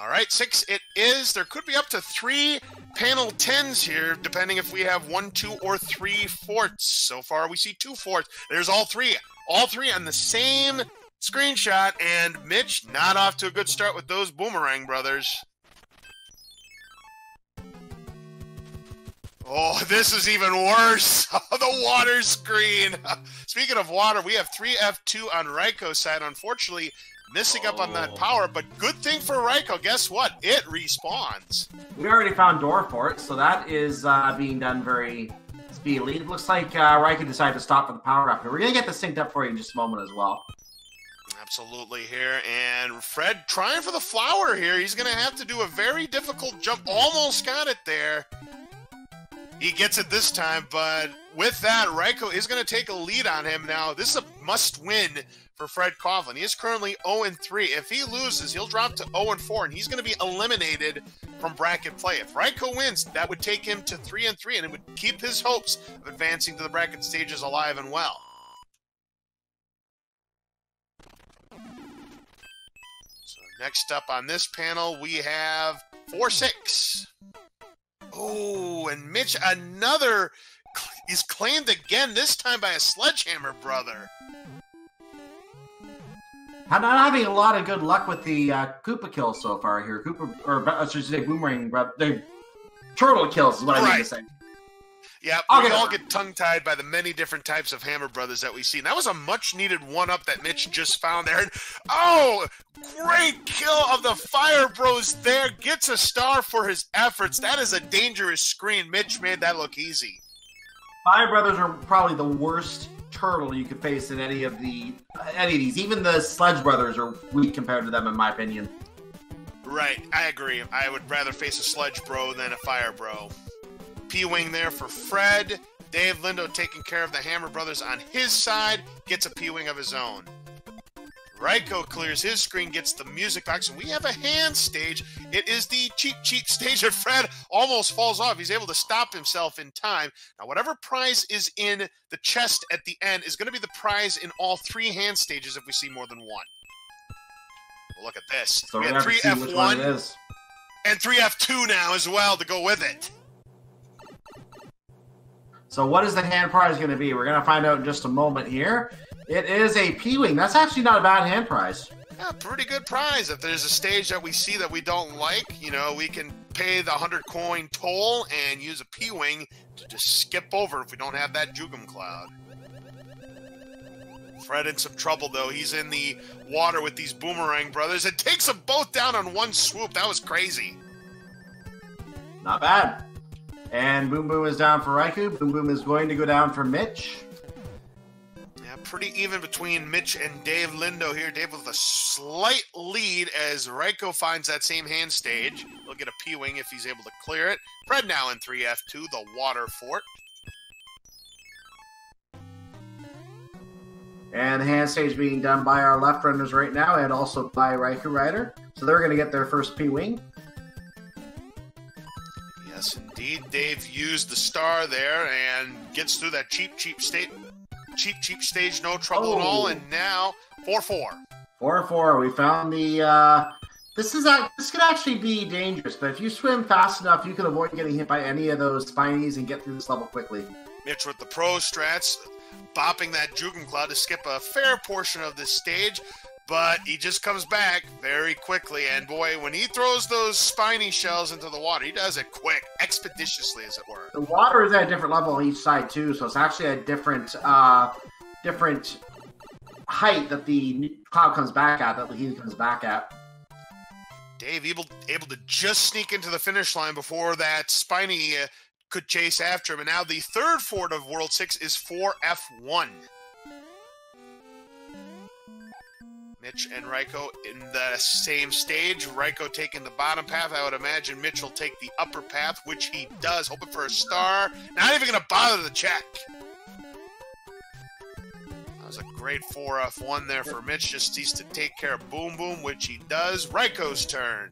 All right, six it is. There could be up to three panel tens here, depending if we have one, two, or three forts. So far, we see two forts. There's all three. All three on the same screenshot, and Mitch not off to a good start with those Boomerang brothers. Oh, this is even worse. Oh, the water screen. Speaking of water, we have 3F2 on Raikou side. Unfortunately, missing up on that power, but good thing for Raikou. Guess what? It respawns. We already found door for it, so that is uh, being done very speedily. It looks like uh, Raikou decided to stop for the power up. We're going to get this synced up for you in just a moment as well. Absolutely here. And Fred trying for the flower here. He's going to have to do a very difficult jump. Almost got it there. He gets it this time, but with that, Raikou is going to take a lead on him now. This is a must win for Fred Coughlin. He is currently 0 3. If he loses, he'll drop to 0 4, and he's going to be eliminated from bracket play. If Raikou wins, that would take him to 3 3, and it would keep his hopes of advancing to the bracket stages alive and well. So next up on this panel, we have 4 6. Oh, and Mitch, another is claimed again, this time by a sledgehammer brother. I'm not having a lot of good luck with the uh, Koopa kills so far here. Koopa, or I should say, Boomerang, the turtle kills is what I right. mean to say. Yeah, we all get tongue tied by the many different types of Hammer Brothers that we see. And that was a much needed one up that Mitch just found there. And, oh, great kill of the Fire Bros there. Gets a star for his efforts. That is a dangerous screen. Mitch made that look easy. Fire Brothers are probably the worst turtle you could face in any of the uh, any of these. Even the Sledge Brothers are weak compared to them, in my opinion. Right, I agree. I would rather face a Sledge Bro than a Fire Bro. P Wing there for Fred. Dave Lindo taking care of the Hammer Brothers on his side, gets a P Wing of his own. Raikou clears his screen, gets the music box, and we have a hand stage. It is the Cheep Cheep stage that Fred almost falls off. He's able to stop himself in time. Now, whatever prize is in the chest at the end is going to be the prize in all three hand stages if we see more than one. Well, look at this. So we had 3F1 and 3F2 now as well to go with it. So what is the hand prize going to be? We're going to find out in just a moment here. It is a P-Wing. That's actually not a bad hand prize. Yeah, pretty good prize. If there's a stage that we see that we don't like, you know, we can pay the 100 coin toll and use a P-Wing to just skip over if we don't have that Jugem Cloud. Fred in some trouble, though. He's in the water with these Boomerang brothers. It takes them both down on one swoop. That was crazy. Not bad. And Boom Boom is down for Raikou. Boom Boom is going to go down for Mitch Yeah, pretty even between Mitch and Dave Lindo here. Dave with a slight lead as Raikou finds that same hand stage. He'll get a P Wing if he's able to clear it. Fred now in 3F2, the Water Fort. And the hand stage being done by our left runners right now and also by Raikou Rider. So they're going to get their first P Wing. Yes, indeed. Dave used the star there and gets through that Cheep Cheep state Cheep Cheep stage, no trouble oh. at all, and now four four. Four four. We found the. Uh, this is a, this could actually be dangerous, but if you swim fast enough, you can avoid getting hit by any of those spinies and get through this level quickly. Mitch with the pro strats, bopping that Cloud to skip a fair portion of this stage but he just comes back very quickly. And boy, when he throws those spiny shells into the water, he does it quick, expeditiously, as it were. The water is at a different level on each side too, so it's actually a different, uh, different height that the cloud comes back at, that the heat comes back at. Dave able able to just sneak into the finish line before that spiny uh, could chase after him, and now the third fort of World Six is 4F1. Mitch and Raikou in the same stage. Raikou taking the bottom path. I would imagine Mitch will take the upper path, which he does, hoping for a star. Not even going to bother to check. That was a great 4F1 there for Mitch. Just needs to take care of Boom Boom, which he does. Ryko's turn.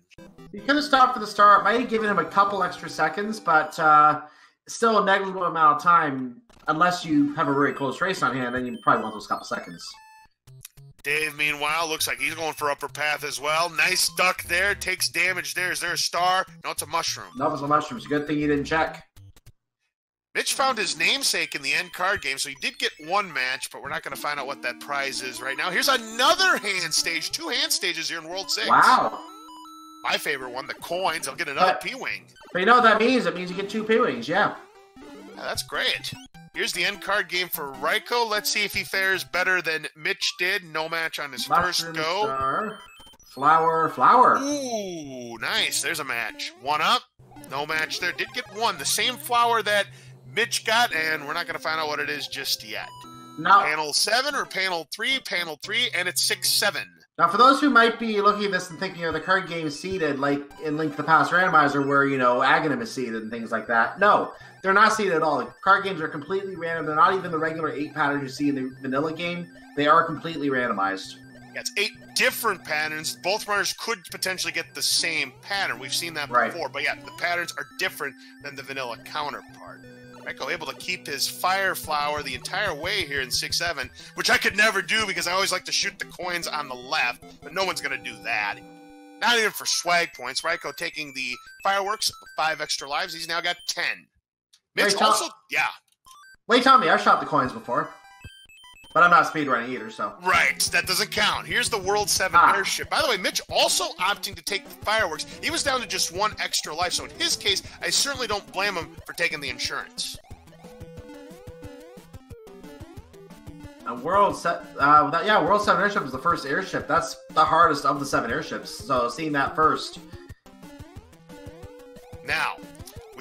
He could have stopped for the start. Might have given him a couple extra seconds, but uh, still a negligible amount of time. Unless you have a very close race on hand, then you probably want those couple seconds. Dave, meanwhile, looks like he's going for upper path as well. Nice duck there. Takes damage there. Is there a star? No, it's a mushroom. It was a mushroom. It's a good thing you didn't check. Mitch found his namesake in the end card game, so he did get one match, but we're not going to find out what that prize is right now. Here's another hand stage. Two hand stages here in World 6. Wow. My favorite one, the coins. I'll get another P Wing. But you know what that means? It means you get two P Wings, yeah. yeah. That's great. Here's the end card game for Ryko. Let's see if he fares better than Mitch did. No match on his Mushroom first go. Star. Uh, flower, flower. Ooh, nice. There's a match. One up. No match there. Did get one. The same flower that Mitch got, and we're not going to find out what it is just yet. Now, panel seven or panel three? Panel three, and it's six seven. Now, for those who might be looking at this and thinking, are the card games seeded like in Link to the Past Randomizer, where you know Aghanim is seeded and things like that? No, they're not seeded at all. The card games are completely random. They're not even the regular eight patterns you see in the vanilla game. They are completely randomized. Yeah, it's eight different patterns. Both runners could potentially get the same pattern. We've seen that right. before, but yeah, the patterns are different than the vanilla counterpart. Echo able to keep his fire flower the entire way here in 6-7, which I could never do because I always like to shoot the coins on the left, but no one's going to do that. Not even for swag points. Ryko taking the fireworks, five extra lives. He's now got 10. Mitch Wait, also, yeah. Wait, Tommy, I've shot the coins before. But I'm not speedrunning either, so. Right, that doesn't count. Here's the World 7 ah. airship. By the way, Mitch also opting to take the fireworks. He was down to just one extra life, so in his case, I certainly don't blame him for taking the insurance. A world set, uh, that, yeah, World Seven airship is the first airship. That's the hardest of the seven airships. So seeing that first. Now,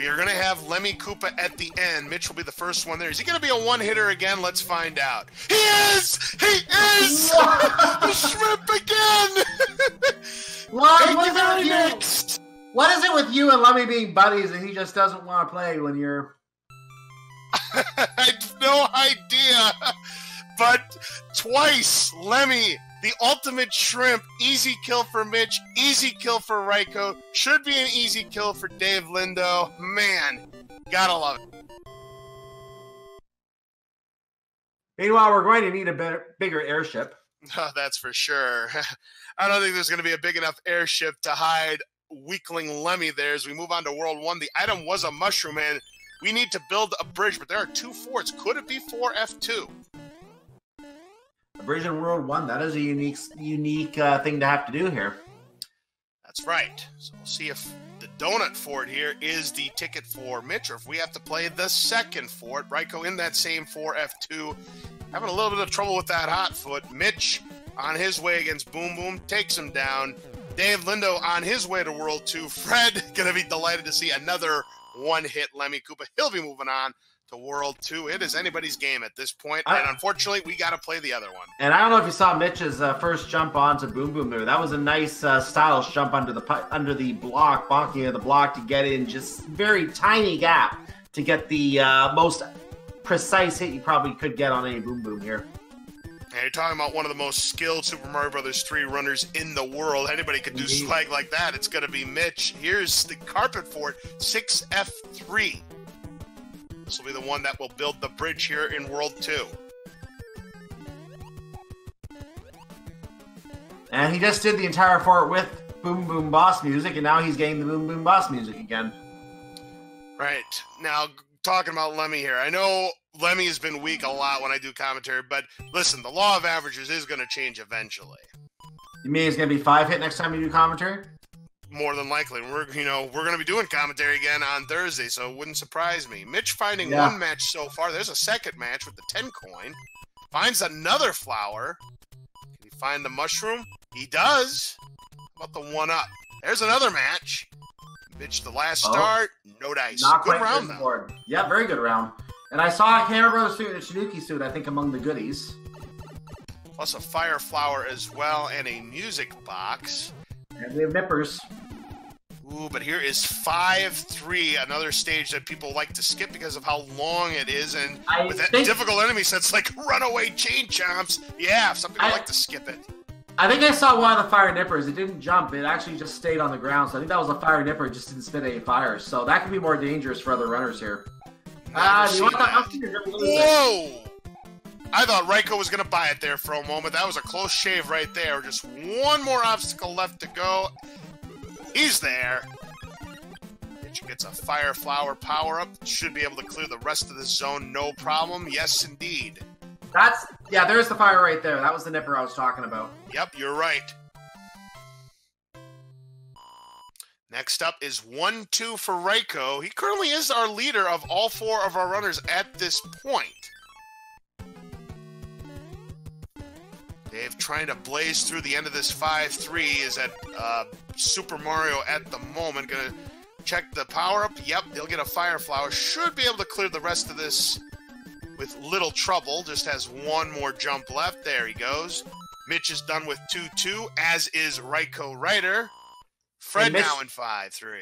we are going to have Lemmy Koopa at the end. Mitch will be the first one there. Is he going to be a one hitter again? Let's find out. He is! He is! the shrimp again! Lon, what, is next? what is it with you and Lemmy being buddies and he just doesn't want to play when you're. I have no idea. But twice, Lemmy the ultimate shrimp. Easy kill for Mitch. Easy kill for Ryko. Should be an easy kill for Dave Lindo. Man, gotta love it. Meanwhile, we're going to need a better, bigger airship. Oh, that's for sure. I don't think there's going to be a big enough airship to hide weakling Lemmy there as we move on to World 1. The item was a mushroom, and we need to build a bridge, but there are two forts. Could it be 4F2? Bridge World One. That is a unique, unique uh, thing to have to do here. That's right. So we'll see if the donut fort here is the ticket for Mitch, or if we have to play the second fort. Ryko in that same 4F2, having a little bit of trouble with that hot foot. Mitch on his way against Boom Boom takes him down. Dave Lindo on his way to World 2. Fred gonna be delighted to see another one hit Lemmy Koopa. He'll be moving on to World 2. It is anybody's game at this point, I, and unfortunately, we got to play the other one. And I don't know if you saw Mitch's uh, first jump onto Boom Boom there. That was a nice uh, stylish jump under the under the block, bonking of the block to get in just very tiny gap to get the uh, most precise hit you probably could get on any Boom Boom here. And you're talking about one of the most skilled Super Mario Brothers 3 runners in the world. Anybody could do Indeed. swag like that. It's going to be Mitch. Here's the carpet for it 6F3. This will be the one that will build the bridge here in World 2. And he just did the entire fort with Boom Boom Boss music, and now he's getting the Boom Boom Boss music again. Right. Now, talking about Lemmy here, I know Lemmy has been weak a lot when I do commentary, but listen, the law of averages is going to change eventually. You mean he's going to be five hit next time you do commentary? More than likely. We're you know we're going to be doing commentary again on Thursday, so it wouldn't surprise me. Mitch finding yeah. one match so far. There's a second match with the ten coin. Finds another flower. Can he find the mushroom? He does. How about the one up? There's another match. Mitch, the last oh, start, no dice. Not good round though. Yeah, very good round. And I saw a Hammer Brothers suit and a Tanuki suit. I think among the goodies. Plus a fire flower as well, and a music box. And we have nippers. Ooh, but here is 5-3, another stage that people like to skip because of how long it is, and I with that difficult enemy sets like runaway chain chomps, yeah, some people I- like to skip it. I think I saw one of the fire nippers. It didn't jump. It actually just stayed on the ground. So I think that was a fire nipper. It just didn't spit any fire. So that could be more dangerous for other runners here. Ah, Never you want seen that that. option? You're gonna lose it. Whoa! I thought Raiko was going to buy it there for a moment. That was a close shave right there. Just one more obstacle left to go. He's there. Mitch gets a fire flower power up. Should be able to clear the rest of the zone no problem. Yes, indeed. That's yeah. There's the fire right there. That was the nipper I was talking about. Yep, you're right. Next up is 1 2 for Raiko. He currently is our leader of all four of our runners at this point. Dave trying to blaze through the end of this 5 3 is at uh, Super Mario at the moment. Gonna check the power up. Yep, he'll get a fire flower. Should be able to clear the rest of this with little trouble. Just has one more jump left. There he goes. Mitch is done with 2 2, as is Raiko Ryder. Fred Mitch- now in 5 3.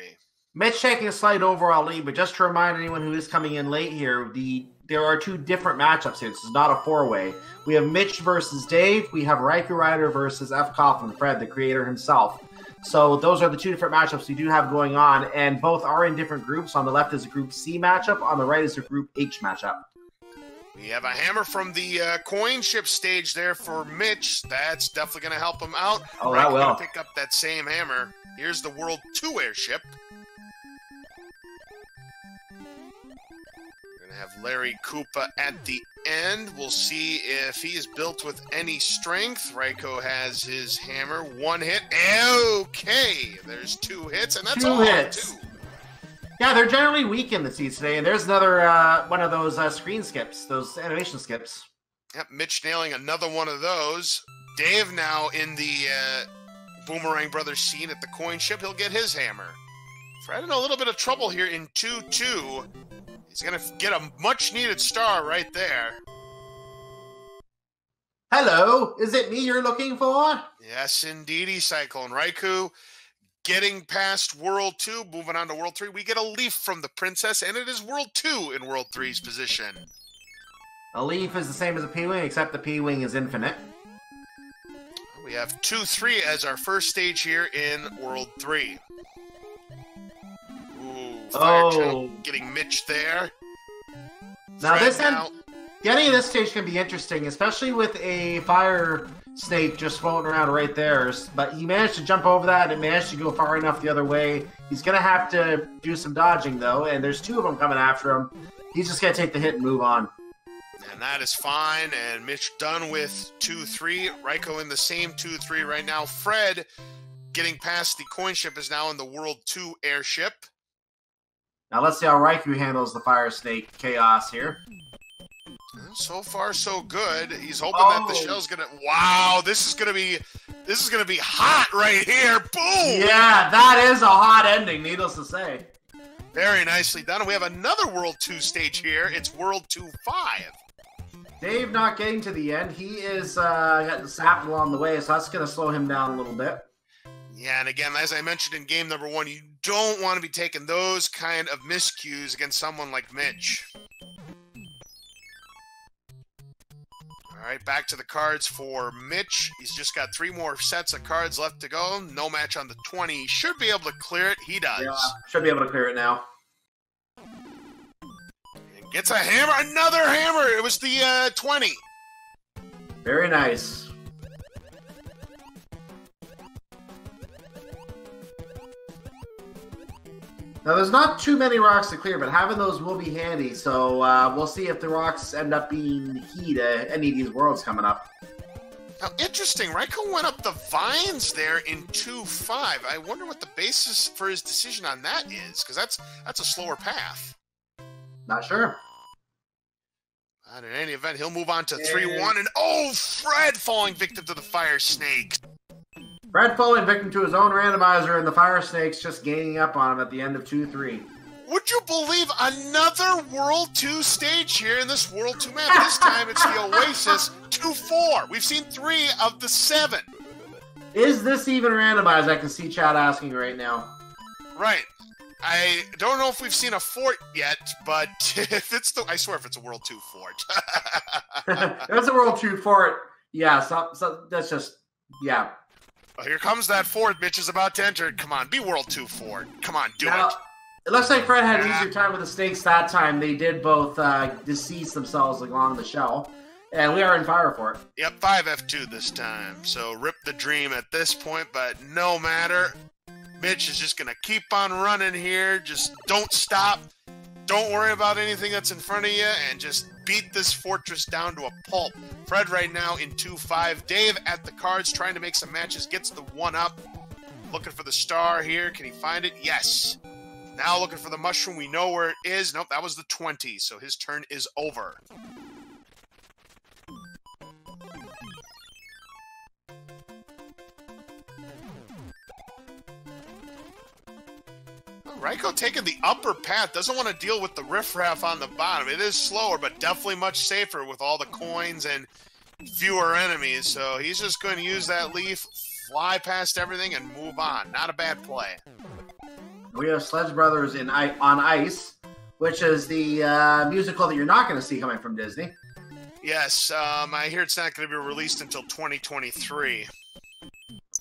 Mitch taking a slight overall lead, but just to remind anyone who is coming in late here, the there are two different matchups here. This is not a four way. We have Mitch versus Dave. We have Riker Rider versus F. Coughlin, Fred, the creator himself. So those are the two different matchups we do have going on, and both are in different groups. On the left is a Group C matchup. On the right is a Group H matchup. We have a hammer from the uh, coin ship stage there for Mitch. That's definitely going to help him out. Oh, that will pick up that same hammer. Here's the World 2 airship. Have Larry Koopa at the end. We'll see if he is built with any strength. Raiko has his hammer. One hit. Okay. There's two hits, and that's Two all. hits. Two. Yeah, they're generally weak in the seeds today, and there's another uh, one of those uh, screen skips, those animation skips. Yep, Mitch nailing another one of those. Dave now in the uh, Boomerang Brothers scene at the coin ship. He'll get his hammer. Fred in a little bit of trouble here in 2 2. He's going to get a much needed star right there. Hello, is it me you're looking for? Yes, indeedy, Cyclone Raikou. Getting past World 2, moving on to World 3. We get a leaf from the princess, and it is World 2 in World 3's position. A leaf is the same as a P-wing, except the P-wing is infinite. We have 2 3 as our first stage here in World 3. Fire Oh. Channel getting Mitch there. Now Fred this end, getting this stage can be interesting, especially with a fire snake just floating around right there. But he managed to jump over that and managed to go far enough the other way. He's gonna have to do some dodging though, and there's two of them coming after him. He's just gonna take the hit and move on. And that is fine. And Mitch done with 2 3. Raiko in the same 2 3 right now. Fred getting past the coin ship is now in the World 2 airship. Now let's see how Raikou handles the fire snake chaos here. So far, so good. He's hoping that the Oh. shell's gonna. Wow, this is gonna be, this is gonna be hot right here. Boom! Yeah, that is a hot ending, needless to say. Very nicely done. We have another World 2 stage here. It's World 2 5. Dave not getting to the end. He is uh, getting sapped along the way, so that's going to slow him down a little bit. Yeah, and again, as I mentioned in game number one, you don't want to be taking those kind of miscues against someone like Mitch. All right, back to the cards for Mitch. He's just got three more sets of cards left to go. No match on the 20. He should be able to clear it. He does. Yeah, should be able to clear it now. And gets a hammer. Another hammer. It was the uh, 20. Very nice. Now, there's not too many rocks to clear, but having those will be handy. So uh, we'll see if the rocks end up being key to any of these worlds coming up. Now, interesting. Raiko went up the vines there in 2 5. I wonder what the basis for his decision on that is, because that's, that's a slower path. Not sure. But in any event, he'll move on to 3 1. And oh, Fred falling victim to the fire snake. Fred falling victim to his own randomizer, and the fire snakes just gaining up on him at the end of 2 3. Would you believe another World 2 stage here in this World 2 map? This time it's the Oasis 2 4. We've seen three of the seven. Is this even randomized? I can see Chad asking right now. Right. I don't know if we've seen a fort yet, but if it's the, I swear if it's a World Two fort. if it's a World Two fort, yeah. So, so that's just yeah. Well, here comes that fort. Mitch is about to enter. Come on, be World Two fort. Come on, do now, it. It looks like Fred had an easier time with the snakes that time. They did both uh, decease themselves along the shell. And we are in fire for it. Yep, 5F2 this time. So rip the dream at this point, but no matter. Mitch is just going to keep on running here. Just don't stop. Don't worry about anything that's in front of you and just beat this fortress down to a pulp. Fred right now in 2 5. Dave at the cards trying to make some matches, gets the one up. Looking for the star here. Can he find it? Yes. Now looking for the mushroom. We know where it is. Nope, that was the 20. So his turn is over. Ryko taking the upper path doesn't want to deal with the riffraff on the bottom. It is slower, but definitely much safer with all the coins and fewer enemies. So he's just going to use that leaf, fly past everything, and move on. Not a bad play. We have Sledge Brothers in on Ice, which is the uh, musical that you're not going to see coming from Disney. Yes, um, I hear it's not going to be released until 2023.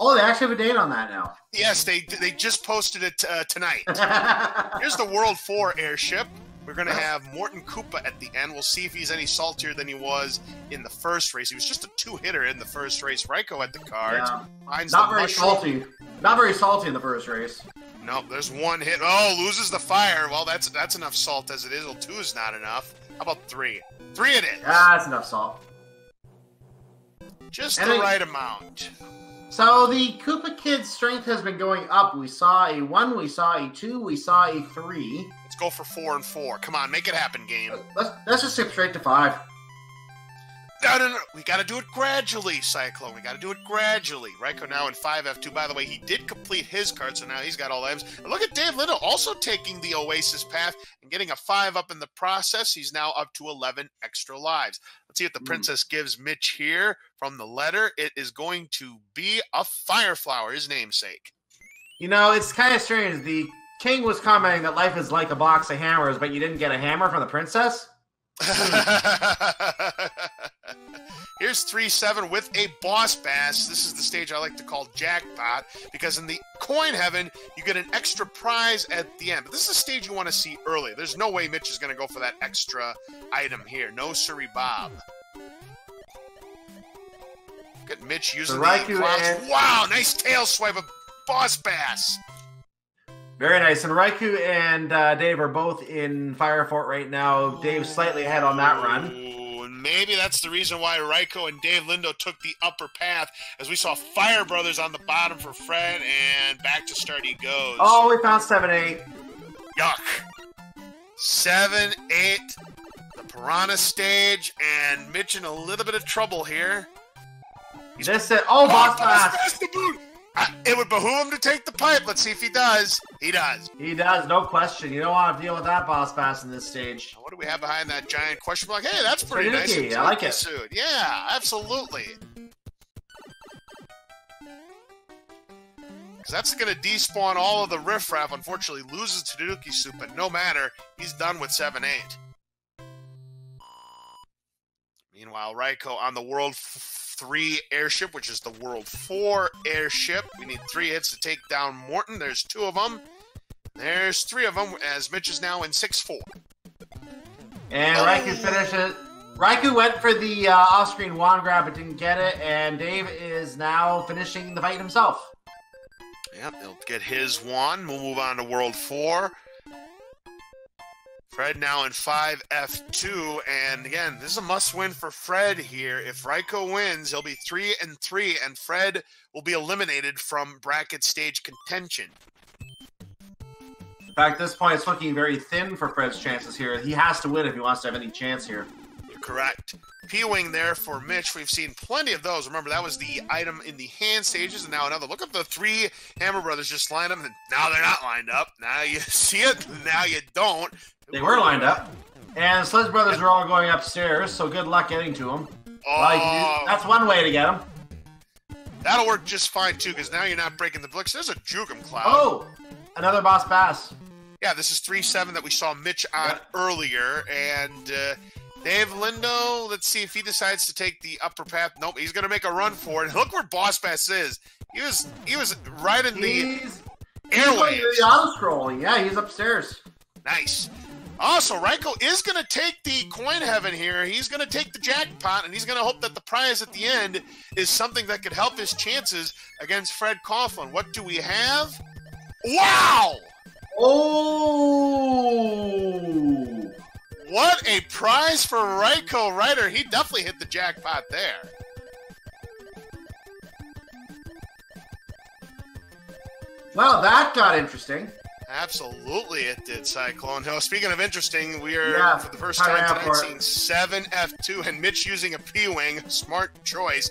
Oh, they actually have a date on that now. Yes, they they just posted it uh, tonight. Here's the World 4 airship. We're going to have Morton Koopa at the end. We'll see if he's any saltier than he was in the first race. He was just a two hitter in the first race. Ryko at the cards. Yeah. Not very mushroom. salty. Not very salty in the first race. Nope, there's one hit. Oh, loses the fire. Well, that's that's enough salt as it is. Well, two is not enough. How about three? Three it is. Yeah, that's enough salt. Just and the right amount. So the Koopa Kid's strength has been going up. We saw a one, we saw a two, we saw a three. Let's go for four and four. Come on, make it happen, game. Let's let's just skip straight to five. No, no, no. We got to do it gradually, Cyclone. We got to do it gradually. Ryko now in 5F2. By the way, he did complete his card, so now he's got all the items. And look at Dave Lindo also taking the Oasis path and getting a 5 up in the process. He's now up to 11 extra lives. Let's see what the mm. princess gives Mitch here from the letter. It is going to be a Fire Flower, his namesake. You know, it's kind of strange. The king was commenting that life is like a box of hammers, but you didn't get a hammer from the princess? Here's 3 7 with a boss bass. This is the stage I like to call jackpot because in the coin heaven, you get an extra prize at the end. But this is a stage you want to see early. There's no way Mitch is going to go for that extra item here. No, Siri Bob. Look at Mitch using the, the and... Wow, nice tail swipe of boss bass. Very nice. And Raikou and uh, Dave are both in Fire Fort right now. Dave slightly ahead on that run. Maybe that's the reason why Raikou and Dave Lindo took the upper path, as we saw Fire Brothers on the bottom for Fred, and back to start he goes. Oh, we found 7 8. Yuck. 7 8. The Piranha stage, and Mitch in a little bit of trouble here. He's this it. Oh, Boss Bass. the boot. It would behoove him to take the pipe. Let's see if he does. He does. He does, no question. You don't want to deal with that Boss Bass in this stage. What do we have behind that giant question mark? Hey, that's pretty nice. I like it. Suit. Yeah, absolutely. Because that's going to despawn all of the riffraff. Unfortunately, loses to Tanuki Suit, but no matter. He's done with 7 8. Meanwhile, Raiko on the world three airship, which is the World 4 airship. We need three hits to take down Morton. There's two of them. There's three of them, as Mitch is now in 6 4. And oh. Raikou finishes. Raikou went for the uh, off screen wand grab but didn't get it, and Dave is now finishing the fight himself. Yep, he'll get his one. We'll move on to World 4. Fred now in 5F2, and again, this is a must-win for Fred here. If Ryko wins, he'll be three and three, and Fred will be eliminated from bracket stage contention. In fact, this point, it's looking very thin for Fred's chances here. He has to win if he wants to have any chance here. Correct. P-wing there for Mitch. We've seen plenty of those. Remember, that was the item in the hand stages, and now another. Look at the three Hammer Brothers just lined up, and now they're not lined up. Now you see it, now you don't. They were lined up. And Sledge Brothers are all going upstairs, so good luck getting to them. Oh. Like, that's one way to get them. That'll work just fine, too, because now you're not breaking the blocks. There's a Jugem Cloud. Oh! another Boss Bass. Yeah, this is 3 7 that we saw Mitch on yeah. earlier. And uh, Dave Lindo, let's see if he decides to take the upper path. Nope, he's going to make a run for it. Look where Boss Bass is. He was he was right in he's, the airways. The auto scrolling. Yeah, he's upstairs. Nice. Also, Ryko is going to take the coin heaven here. He's going to take the jackpot, and he's going to hope that the prize at the end is something that could help his chances against Fred Coughlin. What do we have? Wow! Oh! What a prize for Ryko Ryder. He definitely hit the jackpot there. Well, that got interesting. Absolutely, it did, Cyclone Hill. Speaking of interesting, we are yeah, for the first time tonight seeing seven F2 and Mitch using a P wing. Smart choice.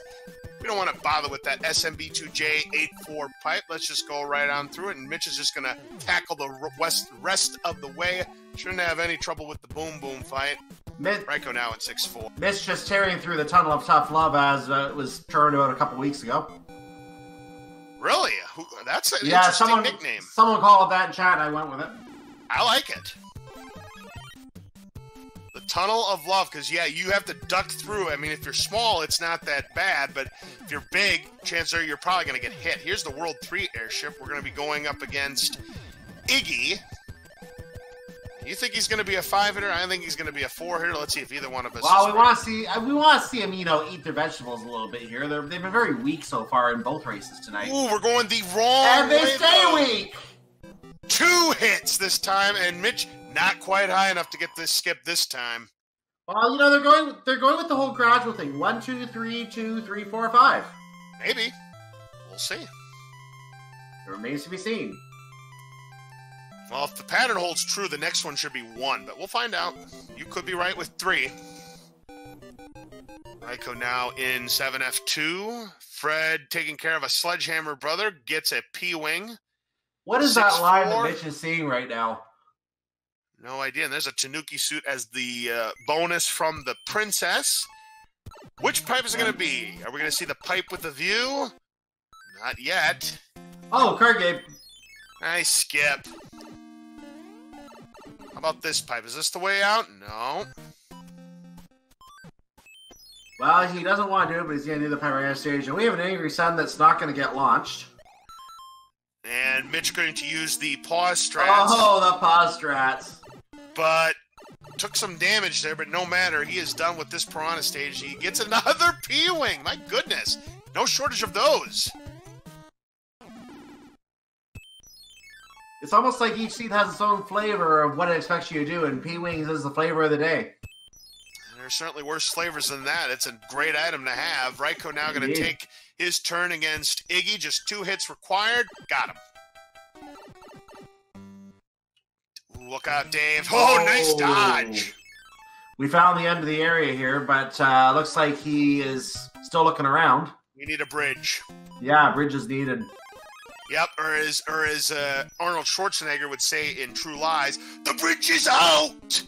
We don't want to bother with that SMB2J84 pipe. Let's just go right on through it, and Mitch is just going to tackle the west, rest of the way. Shouldn't have any trouble with the boom boom fight. Mitch, Ryko now at 6-4. Mitch just tearing through the tunnel of tough love as uh, it was turned out a couple weeks ago. Really? That's an yeah, interesting someone, nickname. Someone called it that in chat. I went with it. I like it. Tunnel of Love, because yeah, you have to duck through. I mean, if you're small, it's not that bad, but if you're big, chances are you're probably going to get hit. Here's the World 3 airship. We're going to be going up against Iggy, you think he's going to be a five hitter? I think he's going to be a four hitter. Let's see if either one of us. Well, we want to see uh, we want to see him, you know, eat their vegetables a little bit here. they have been very weak so far in both races tonight. Ooh, we're going the wrong. And they stay weak. Two hits this time, and Mitch not quite high enough to get this skip this time. Well, you know they're going they're going with the whole gradual thing. One, two, three, two, three, four, five. Maybe. We'll see. It remains to be seen. Well, if the pattern holds true, the next one should be one, but we'll find out. You could be right with three. Ryko now in 7F2. Fred taking care of a sledgehammer brother gets a P Wing. What is Six, that line four. that Mitch is seeing right now? No idea. And there's a Tanuki suit as the uh, bonus from the princess. Which pipe is it going to be? Are we going to see the pipe with the view? Not yet. Oh, card game. I skip. How about this pipe? Is this the way out? No. Well, he doesn't want to do it, but he's going to do the pipe right stage. And we have an angry sun that's not going to get launched. And Mitch going to use the pause strats. Oh, the pause strats. But took some damage there, but no matter. He is done with this Piranha stage. He gets another P-Wing. My goodness. No shortage of those. It's almost like each seat has its own flavor of what it expects you to do, and P Wings is the flavor of the day. There's certainly worse flavors than that. It's a great item to have. Ryko now going to take his turn against Iggy. Just two hits required. Got him. Look out, Dave. Oh, oh, nice dodge. We found the end of the area here, but uh, looks like he is still looking around. We need a bridge. Yeah, bridge is needed. Yep, or as or as uh, Arnold Schwarzenegger would say in True Lies, "The bridge is out."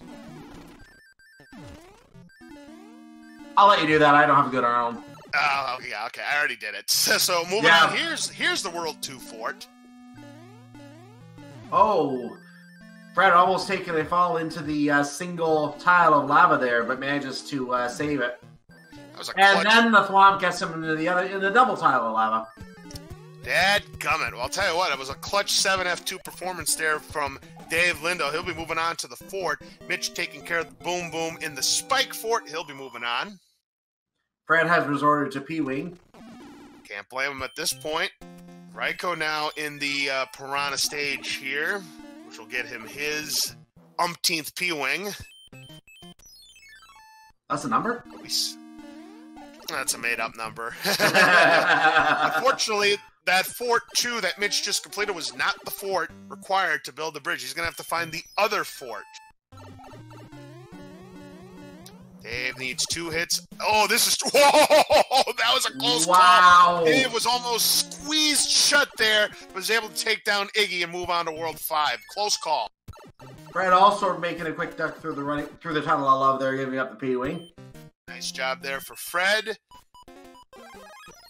I'll let you do that. I don't have a good Arnold. Oh yeah, okay. I already did it. So, moving yeah. on. Here's here's the World Two Fort. Oh, Fred almost taking a fall into the uh, single tile of lava there, but manages to uh, save it. and then the thwomp gets him into the other in the double tile of lava. Dad gummit. Well, I'll tell you what, it was a clutch 7F2 performance there from Dave Lindo. He'll be moving on to the fort. Mitch taking care of the boom boom in the spike fort. He'll be moving on. Fred has resorted to P Wing. Can't blame him at this point. Ryko now in the uh, Piranha stage here, which will get him his umpteenth P Wing. That's a number? That's a made up number. Unfortunately, that fort two that Mitch just completed was not the fort required to build the bridge. He's gonna have to find the other fort. Dave needs two hits. Oh, this is whoa! That was a close wow. call. Dave was almost squeezed shut there, but was able to take down Iggy and move on to World Five. Close call. Fred also making a quick duck through the running through the tunnel. I love there, giving up the P wing. Nice job there for Fred.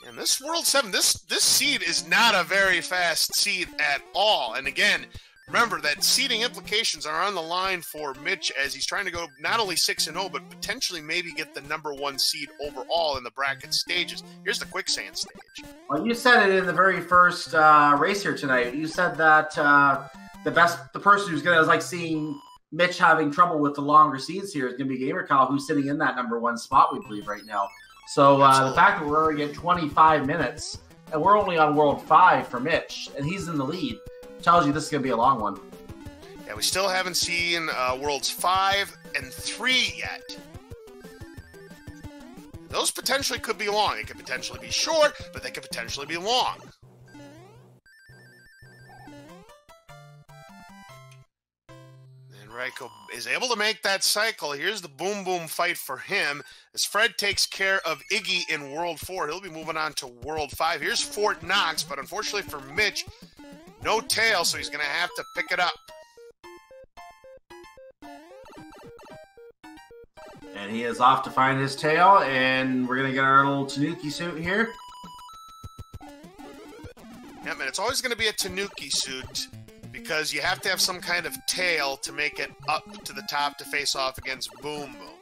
And this World 7, this this seed is not a very fast seed at all. And again, remember that seeding implications are on the line for Mitch as he's trying to go not only 6 and 0, but potentially maybe get the number one seed overall in the bracket stages. Here's the quicksand stage. Well, you said it in the very first uh, race here tonight. You said that uh, the best, the person who's going to like seeing Mitch having trouble with the longer seeds here is going to be Gamer Kyle, who's sitting in that number one spot, we believe, right now. So uh, the fact that we're already at 25 minutes and we're only on World 5 for Mitch and he's in the lead tells you this is going to be a long one. Yeah, we still haven't seen uh, Worlds 5 and 3 yet. Those potentially could be long. It could potentially be short, but they could potentially be long. And Ryko is able to make that cycle. Here's the boom boom fight for him as Fred takes care of Iggy in World 4. He'll be moving on to World 5. Here's Fort Knox, but unfortunately for Mitch, no tail, so he's going to have to pick it up. And he is off to find his tail, and we're going to get our little Tanuki suit here. Yeah, man, it's always going to be a Tanuki suit because you have to have some kind of tail to make it up to the top to face off against Boom Boom.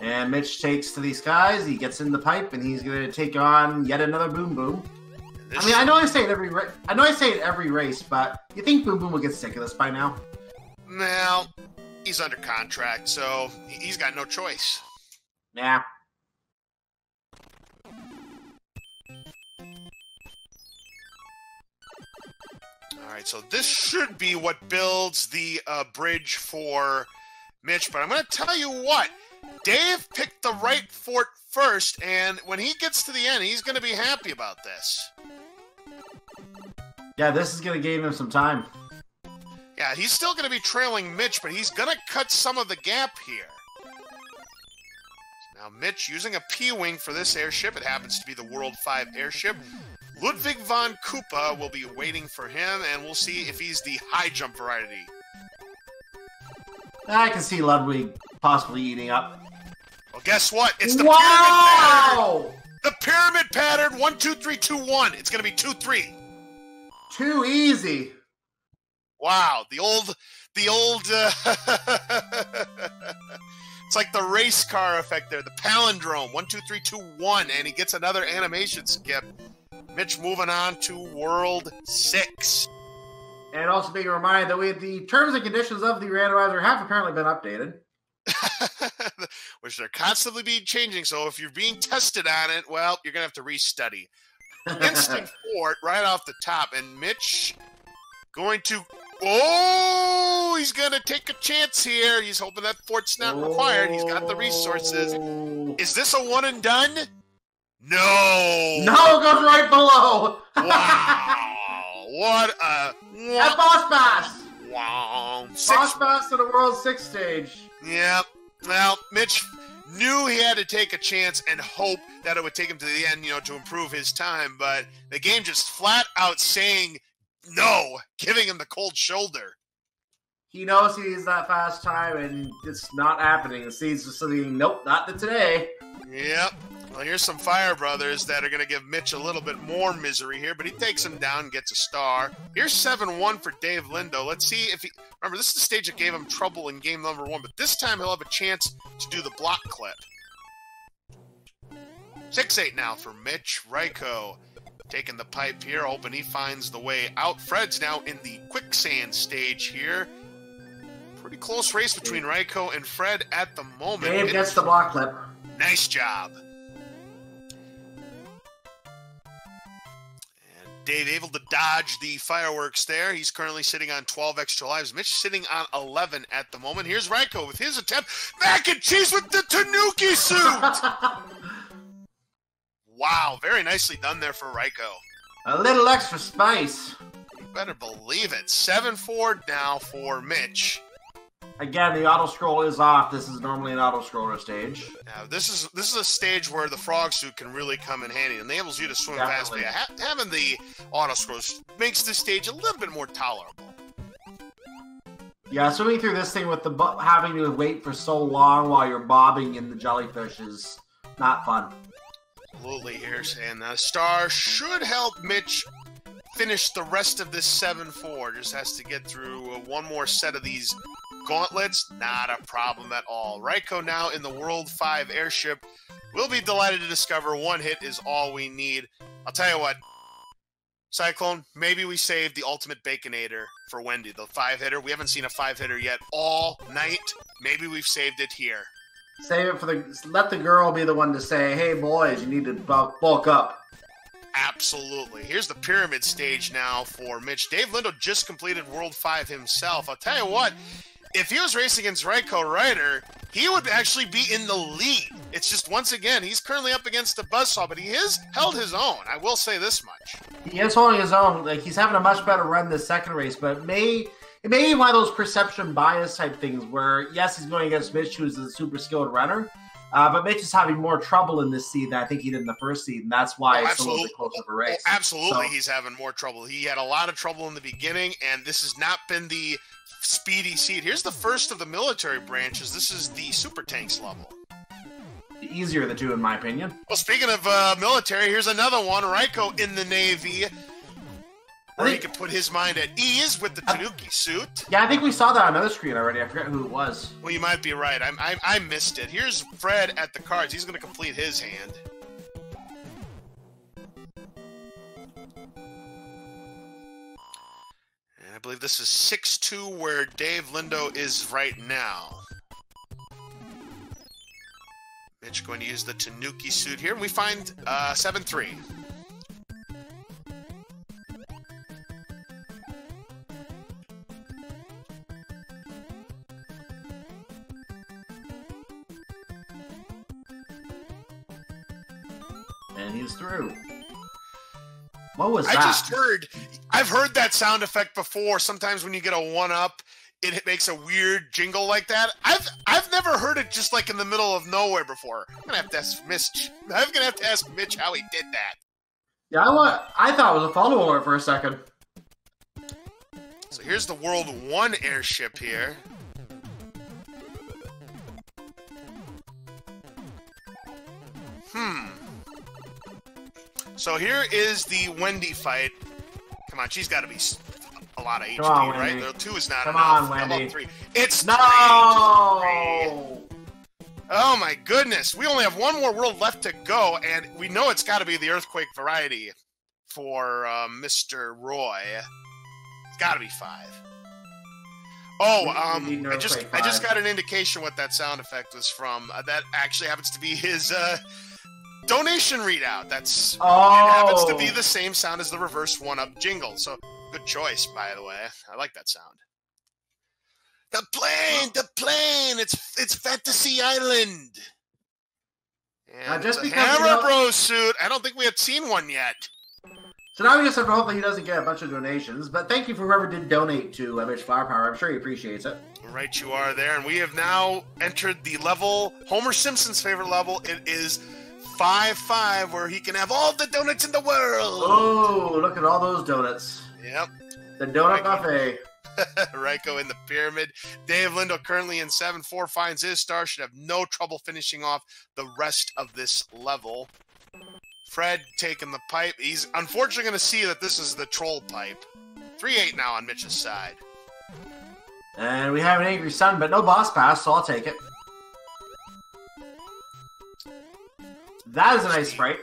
And Mitch takes to these guys. He gets in the pipe, and he's going to take on yet another Boom Boom. I mean, I know I say it every ra- I know I say it every race, but you think Boom Boom will get sick of this by now? Now, he's under contract, so he's got no choice. Yeah. All right, so this should be what builds the uh, bridge for Mitch, but I'm going to tell you what. Dave picked the right fort first, and when he gets to the end, he's going to be happy about this. Yeah, this is going to give him some time. Yeah, he's still going to be trailing Mitch, but he's going to cut some of the gap here. Now, Mitch using a P-Wing for this airship. It happens to be the World 5 airship. Ludwig von Koopa will be waiting for him, and we'll see if he's the high jump variety. I can see Ludwig possibly eating up. Well, guess what? It's the wow! pyramid pattern. The pyramid pattern. One, two, three, two, one. It's going to be two, three. Too easy. Wow, the old, the old. Uh, it's like the race car effect there. The palindrome. One, two, three, two, one, and he gets another animation skip. Mitch moving on to World Six. And also being reminded that we the terms and conditions of the randomizer have apparently been updated. Which they're constantly being changing. So if you're being tested on it, well, you're gonna have to restudy. Instant fort right off the top, and Mitch going to. Oh, he's gonna take a chance here. He's hoping that fort's not required. He's got the resources. Oh. Is this a one and done? No. No, it goes right below. Wow. what a. At Boss Bass. Wow. Boss Six. Bass to the World Six stage. Yeah. Well, Mitch knew he had to take a chance and hope that it would take him to the end, you know, to improve his time. But the game just flat out saying no, giving him the cold shoulder. He knows he's that fast time, and it's not happening. The seeds just saying, nope, not the today. Yep. Well, here's some Fire Brothers that are going to give Mitch a little bit more misery here, but he takes him down and gets a star. Here's 7 1 for Dave Lindo. Let's see if he. Remember, this is the stage that gave him trouble in game number one, but this time he'll have a chance to do the block clip. 6 8 now for Mitch. Ryko taking the pipe here, hoping he finds the way out. Fred's now in the quicksand stage here. Pretty close race between Ryko and Fred at the moment. Dave gets the block clip. Nice job. Dave able to dodge the fireworks there. He's currently sitting on 12 extra lives. Mitch sitting on 11 at the moment. Here's Ryko with his attempt. Mac and cheese with the Tanuki suit. wow, very nicely done there for Ryko. a little extra spice. You better believe it. 7 4 now for Mitch. Again, the auto scroll is off. This is normally an auto scroller stage. Now this is this is a stage where the frog suit can really come in handy, and enables you to swim fast. Definitely. yeah, ha- having the auto scroll makes this stage a little bit more tolerable. Yeah, swimming through this thing with the having to wait for so long while you're bobbing in the jellyfish is not fun. Absolutely, here, and the star should help Mitch finish the rest of this 7-4. Just has to get through uh, one more set of these gauntlets. Not a problem at all. Ryko now in the World 5 airship. We'll be delighted to discover one hit is all we need. I'll tell you what, Cyclone, maybe we saved the ultimate Baconator for Wendy, the five hitter. We haven't seen a five hitter yet all night. Maybe we've saved it here. Save it for the. Let the girl be the one to say, "Hey, boys, you need to bulk, bulk up." Absolutely. Here's the pyramid stage now for Mitch. Dave Lindo just completed World 5 himself. I'll tell you what, if he was racing against Ryko Ryder, he would actually be in the lead. It's just, once again, he's currently up against a buzzsaw, but he has held his own. I will say this much. He is holding his own. Like, he's having a much better run this second race, but may. It may be one of those perception bias type things where, yes, he's going against Mitch, who's a super skilled runner, uh, but Mitch is having more trouble in this seed than I think he did in the first seed, and that's why Oh, it's a little bit closer of a race. Oh, absolutely, So- he's having more trouble. He had a lot of trouble in the beginning, and this has not been the speedy seed. Here's the first of the military branches. This is the super tanks level. The easier of the two, in my opinion. Well, speaking of uh, military, here's another one. Ryko in the Navy, where he could put his mind at ease with the Tanuki suit. Yeah, I think we saw that on another screen already. I forget who it was. Well, you might be right. I, I, I missed it. Here's Fred at the cards. He's going to complete his hand. And I believe this is 6 2 where Dave Lindo is right now. Mitch going to use the Tanuki suit here. And we find uh, 7 3. And he's through. What was I that? just heard. I've heard that sound effect before. Sometimes when you get a one up, it makes a weird jingle like that. I've I've never heard it just like in the middle of nowhere before. I'm gonna have to ask Mitch. I'm gonna have to ask Mitch how he did that. Yeah, I, wa- I thought it was a follow alert for a second. So here's the World One airship here. Hmm. So here is the Wendy fight. Come on, she's got to be a lot of HP, Come on, right? Wendy. Two is not Come enough. on, Wendy. three? It's three. Three. Oh my goodness. We only have one more world left to go, and we know it's got to be the earthquake variety for uh, Mr. Roy. It's got to be five. Oh, um, I just I just got an indication what that sound effect was from. Uh, that actually happens to be his uh, donation readout. That's oh. it happens to be Oh. the same sound as the reverse one-up jingle. So good choice, by the way. I like that sound. The plane, the plane. It's it's Fantasy Island. And Now, just because you know- Bros suit. I don't think we had seen one yet. So now we just have to hope that he doesn't get a bunch of donations. But thank you for whoever did donate to uh, Mitch Flower Power. I'm sure he appreciates it. Right, you are there, and we have now entered the level Homer Simpson's favorite level. It is five five, where he can have all the donuts in the world. Oh, look at all those donuts. Yep. The donut Right. buffet. Ryko in the pyramid. Dave Lindo currently in 7 4 finds his star. Should have no trouble finishing off the rest of this level. Fred taking the pipe. He's unfortunately going to see that this is the troll pipe. 3 8 now on Mitch's side. And we have an angry sun, but no boss pass, so I'll take it. That is a nice sprite.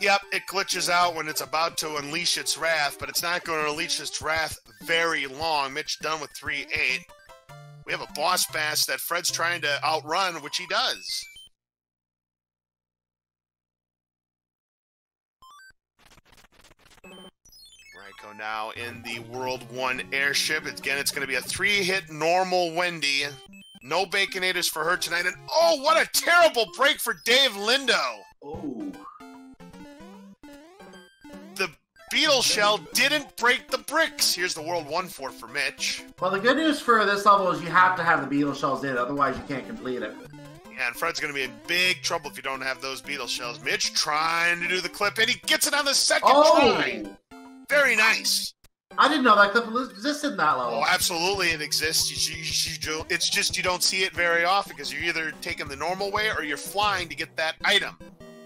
Yep, it glitches out when it's about to unleash its wrath, but it's not going to unleash its wrath very long. Mitch done with 3 8. We have a boss pass that Fred's trying to outrun, which he does. Ryko now in the World 1 airship. Again, it's going to be a three hit normal Wendy. No Baconators for her tonight. And oh, what a terrible break for Dave Lindo! Oh. the beetle shell didn't break the bricks. Here's the world one for for Mitch. Well, the good news for this level is you have to have the beetle shells in, otherwise you can't complete it. Yeah, and Fred's gonna be in big trouble if you don't have those beetle shells. Mitch trying to do the clip, and he gets it on the second oh! try. Oh! Very nice. I didn't know that clip existed in that level. Oh, absolutely, it exists. You, you, you, it's just you don't see it very often because you're either taking the normal way or you're flying to get that item.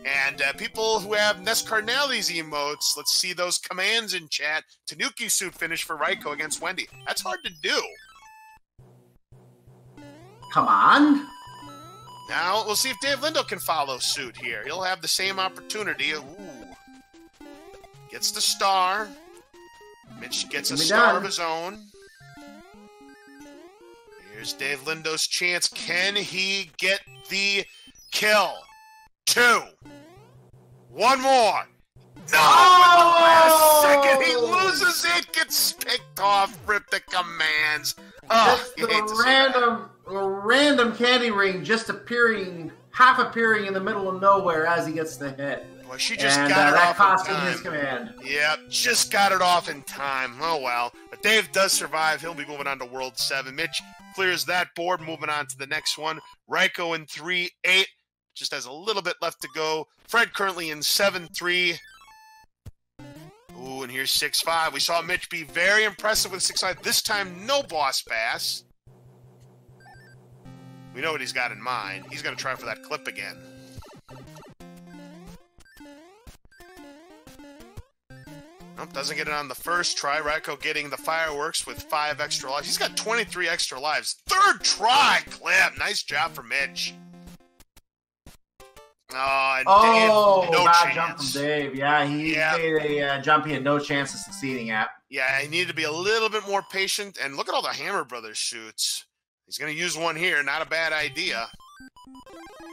And uh, people who have Ness Cardinales emotes, let's see those commands in chat. Tanuki suit finish for Raiko against Wendy. That's hard to do. Come on. Now, we'll see if Dave Lindo can follow suit here. He'll have the same opportunity. Ooh. Gets the star. Mitch gets a star of his own. Here's Dave Lindo's chance. Can he get the kill? Two. One more. No! Oh! last second, he loses it, gets picked off, rip the commands. Oh, just the random, random candy ring just appearing, half appearing in the middle of nowhere as he gets the hit. Well, she just and, got uh, it that off cost in him his command. Yep, just got it off in time. Oh well. But Dave does survive. He'll be moving on to World 7. Mitch clears that board, moving on to the next one. Raiko in 3 8. Just has a little bit left to go. Fred currently in 7 3. Ooh, and here's 6 5. We saw Mitch be very impressive with 6 5. This time, no boss pass. We know what he's got in mind. He's going to try for that clip again. Nope, doesn't get it on the first try. Raiko getting the fireworks with five extra lives. He's got 23 extra lives. Third try, clip. Nice job for Mitch. Oh, oh no bad chance. jump from Dave. Yeah, he Yeah. made a uh, jump he had no chance of succeeding at. Yeah, he needed to be a little bit more patient. And look at all the Hammer Brothers shoots. He's going to use one here. Not a bad idea.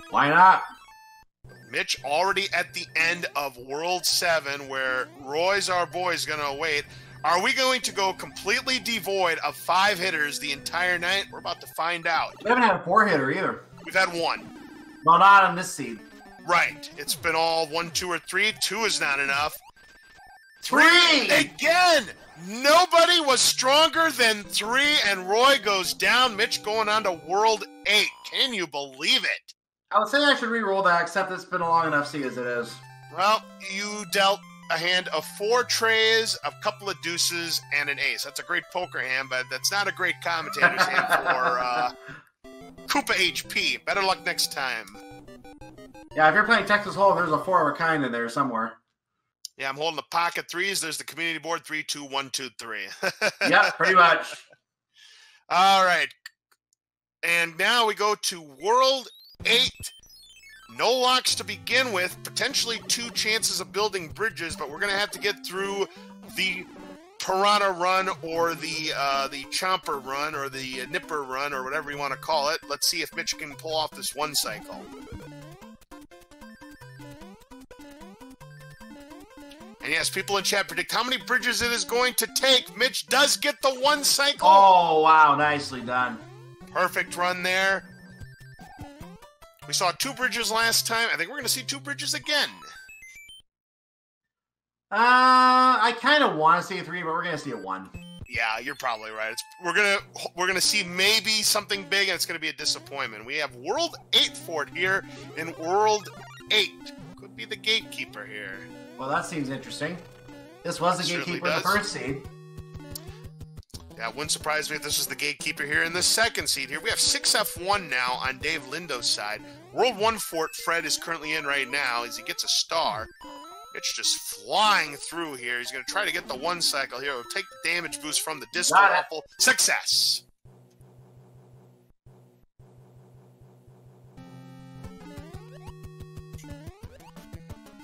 Why not? Mitch already at the end of World 7, where Roy's our boy is going to wait. Are we going to go completely devoid of five hitters the entire night? We're about to find out. We haven't had a four hitter either. We've had one. No, not on this seed. Right. It's been all one, two, or three. Two is not enough. Three! Again! Nobody was stronger than three, and Roy goes down. Mitch going on to World 8. Can you believe it? I would say I should re-roll that, except it's been a long enough see as it is. Well, you dealt a hand of four trays, a couple of deuces, and an ace. That's a great poker hand, but that's not a great commentator's hand for uh, Koopa HP. Better luck next time. Yeah, if you're playing Texas Hold'em, there's a four of a kind in there somewhere. Yeah, I'm holding the pocket threes. There's the community board three, two, one, two, three. yeah, pretty much. All right. And now we go to World 8. No locks to begin with, potentially two chances of building bridges, but we're going to have to get through the Piranha run or the uh, the Chomper run or the Nipper run or whatever you want to call it. Let's see if Mitch can pull off this one cycle. And yes, people in chat predict how many bridges it is going to take. Mitch does get the one cycle. Oh, wow. Nicely done. Perfect run there. We saw two bridges last time. I think we're going to see two bridges again. Uh, I kind of want to see a three, but we're going to see a one. Yeah, you're probably right. It's, we're gonna we're gonna see maybe something big, and it's gonna be a disappointment. We have World Eight for it here in World Eight. Could be the gatekeeper here. Well, that seems interesting. This was the gatekeeper in the first seed. Yeah, it wouldn't surprise me if this is the gatekeeper here in the second seed here. We have 6F1 now on Dave Lindo's side. World 1 fort Fred is currently in right now as he gets a star. It's just flying through here. He's going to try to get the one cycle here. He'll take the damage boost from the disco rifle. Success!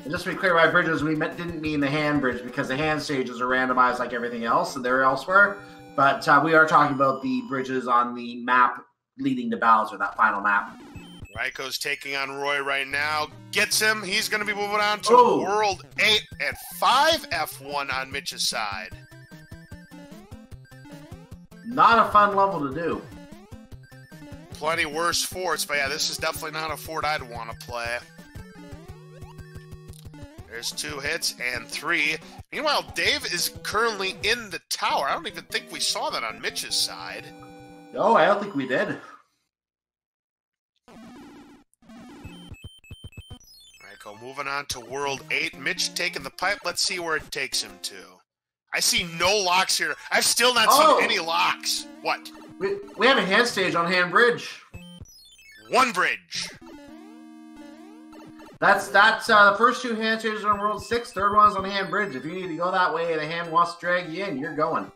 And just to be clear, by bridges, we didn't mean the hand bridge because the hand stages are randomized like everything else, and they're elsewhere. But uh, we are talking about the bridges on the map leading to Bowser, that final map. Raiko's taking on Roy right now. Gets him. He's going to be moving on to Oh. World 8 at 5F1 on Mitch's side. Not a fun level to do. plenty worse forts, but yeah, this is definitely not a fort I'd want to play. There's two hits and three. Meanwhile, Dave is currently in the tower. I don't even think we saw that on Mitch's side. Oh, I don't think we did. All right, go moving on to World 8. Mitch taking the pipe. Let's see where it takes him to. I see no locks here. I've still not Oh. seen any locks. What? We, we have a hand stage on hand bridge. One bridge. That's that's uh, the first two hand stages on World Six. Third one is on hand bridge. If you need to go that way and a hand wants to drag you in, you're going.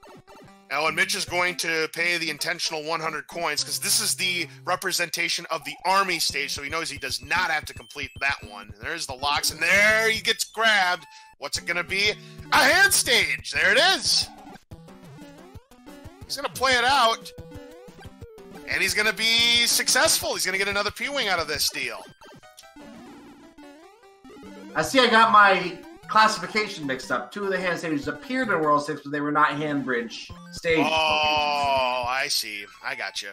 Now, and Mitch is going to pay the intentional 100 coins because this is the representation of the army stage, so he knows he does not have to complete that one. There's the locks, and there he gets grabbed. What's it going to be? A hand stage. There it is. He's going to play it out, and he's going to be successful. He's going to get another P Wing out of this deal. I see. I got my classification mixed up. Two of the hand stages appeared in World Six, but they were not hand bridge stage. Oh, I see. I got you.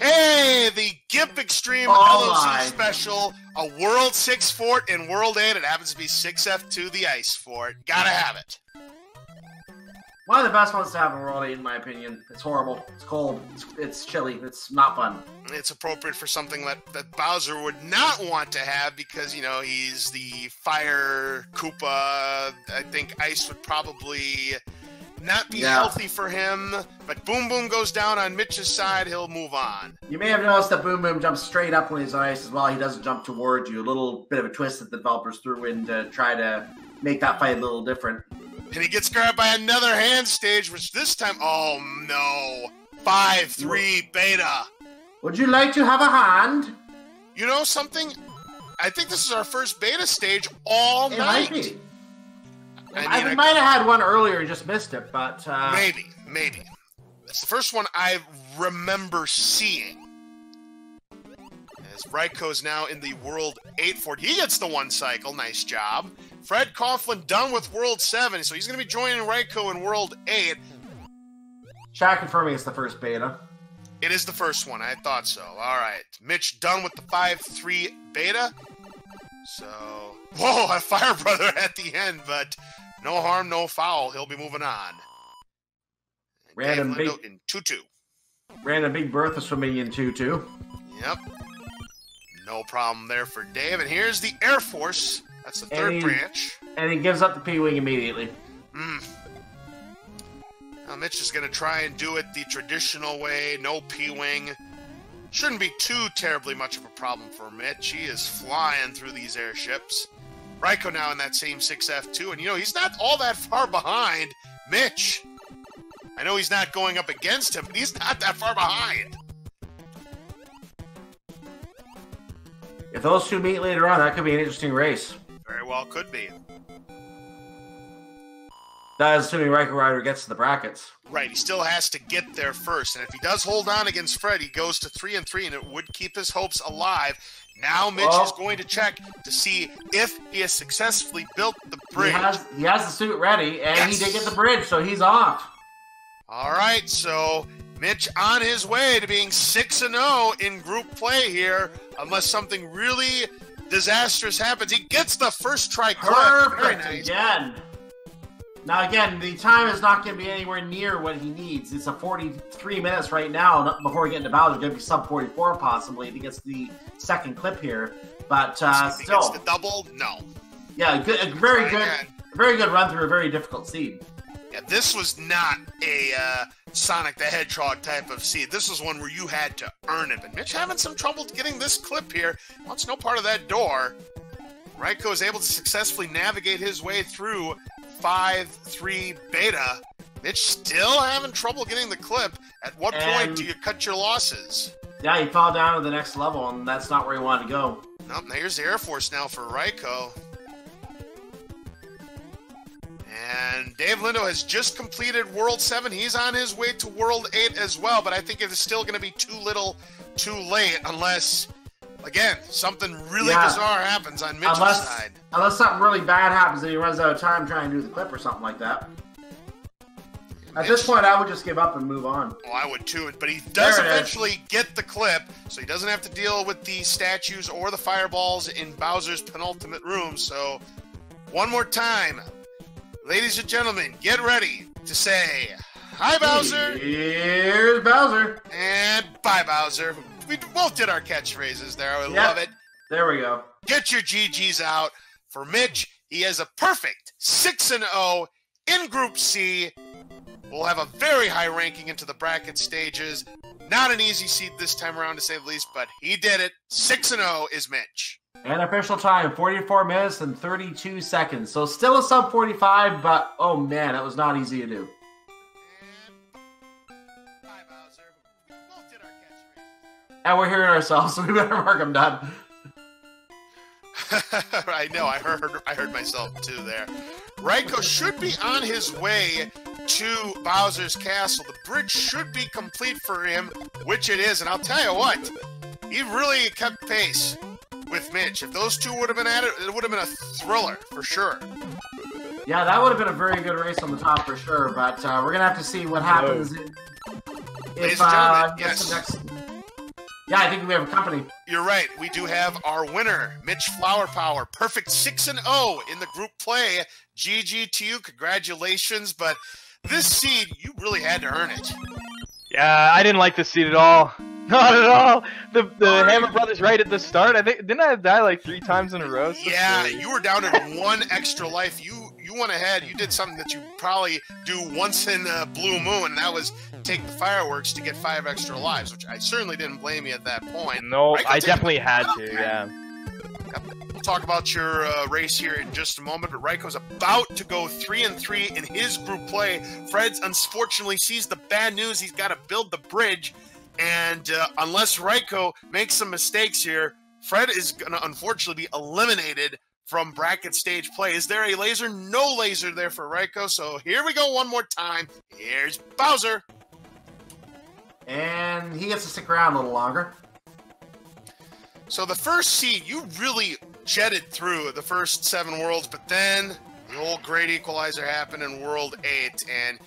Hey, the GIMP Extreme Oh LOC my. special, a World 6 fort in World 8. It happens to be 6F2, the Ice Fort. Gotta have it. One of the best ones to have in World in my opinion. It's horrible. It's cold. It's, it's chilly. It's not fun. It's appropriate for something that, that Bowser would not want to have because, you know, he's the fire Koopa. I think Ice would probably not be Yeah. healthy for him. But Boom Boom goes down on Mitch's side. He'll move on. You may have noticed that Boom Boom jumps straight up when he's on ice as well. He doesn't jump towards you. A little bit of a twist that the developers threw in to try to make that fight a little different. And he gets grabbed by another hand stage, which this time, oh no. 5 3 beta. Would you like to have a hand? You know something? I think this is our first beta stage all It night. might be. I I, mean, I- might have had one earlier and just missed it, but uh, Maybe, maybe. It's the first one I remember seeing. As Raiko's now in the World 8 fort. He gets the one cycle. Nice job. Fred Coughlin done with World 7, so he's going to be joining Raiko in World 8. Shaq confirming it's the first beta. It is the first one. I thought so. All right. Mitch done with the 5 3 beta. So. Whoa, a Fire Brother at the end, but no harm, no foul. He'll be moving on. Random Dave big- in 2 2. Ran a big Bertha swimming in two two. Yep. No problem there for Dave. And here's the Air Force. That's the third Any- branch. And he gives up the P Wing immediately. Mm. Now Mitch is going to try and do it the traditional way, no P-wing. Shouldn't be too terribly much of a problem for Mitch. He is flying through these airships. Raiko now in that same 6F2, and you know, he's not all that far behind Mitch. I know he's not going up against him, but he's not that far behind. If those two meet later on, that could be an interesting race. Very well could be. That is assuming Riker Rider gets to the brackets. Right, he still has to get there first, and if he does hold on against Fred, he goes to three and three, and it would keep his hopes alive. Now Mitch Well- is going to check to see if he has successfully built the He bridge. has he has the suit ready, and Yes. he did get the bridge, so he's off. All right, so Mitch on his way to being six and zero in group play here, unless something really disastrous happens. He gets the first try. Perfect nice. again. Now again, the time is not going to be anywhere near what he needs. It's a 43 minutes right now before we get into Bowser. Going to be sub 44 possibly if he gets the second clip here. But uh, See if he gets still, the double. No. yeah, good, a very good, very good run through a very difficult seed. Yeah, this was not a uh, Sonic the Hedgehog type of seed. This was one where you had to earn it. But Mitch having some trouble getting this clip here. Wants no part of that door. Raiko is able to successfully navigate his way through 5-3 beta. Mitch still having trouble getting the clip. At what point And- do you cut your losses? Yeah, he fell down to the next level, and that's not where he wanted to go. Nope, here's the Air Force now for Raiko. And Dave Lindo has just completed World 7. He's on his way to World 8 as well, but I think it is still going to be too little, too late, unless, again, something really Yeah. bizarre happens on Mitch's Unless, side. unless something really bad happens and he runs out of time trying to do the clip or something like that. At this point, I would just give up and move on. Oh, I would too, but he does it is. eventually get the clip, so he doesn't have to deal with the statues or the fireballs in Bowser's penultimate room. So, one more time, ladies and gentlemen, get ready to say hi, Bowser, Here's Bowser. and bye, Bowser. We both did our catchphrases there. I Yep. love it. There we go. Get your GGs out for Mitch. He has a perfect six and zero in Group C We'll have a very high ranking into the bracket stages. Not an easy seed this time around, to say the least, but he did it. 6 and 0 is Mitch. And official time 44 minutes and 32 seconds. So still a sub 45, but oh man, it was not easy to do. And we're hearing ourselves, so we better mark them done. I know. I heard. I heard myself too there. Ryko should be on his way to Bowser's castle. The bridge should be complete for him, which it is. And I'll tell you what, he really kept pace with Mitch. If those two would have been at it, it would have been a thriller for sure. Yeah, that would have been a very good race on the top for sure. But uh, we're gonna have to see what happens. Ladies If, and uh, gentlemen, gets yes. next... Yeah, I think we have a company. You're right. We do have our winner, Mitch Flower Power. Perfect 6 and 0 in the group play. GG to you. Congratulations. But this seed, you really had to earn it. Yeah, I didn't like this seat at all. Not at all. The the Hammer Brothers right at the start. I think didn't I die like three times in a row? So Yeah, you were down to one extra life. You you went ahead. You did something that you probably do once in a blue moon, and that was take the fireworks to get five extra lives, which I certainly didn't blame you at that point. No, Ryko I definitely had to. Yeah. Talk about your uh, race here in just a moment, but Ryko's about to go three and three in his group play. Fred's unfortunately sees the bad news. He's got to build the bridge, and uh, unless Ryko makes some mistakes here, Fred is going to unfortunately be eliminated from bracket stage play. Is there a laser? No laser there for Ryko. So here we go one more time. Here's Bowser. And he gets to stick around a little longer. So the first seed, you really jetted through the first seven worlds, but then the old great equalizer happened in World Eight, and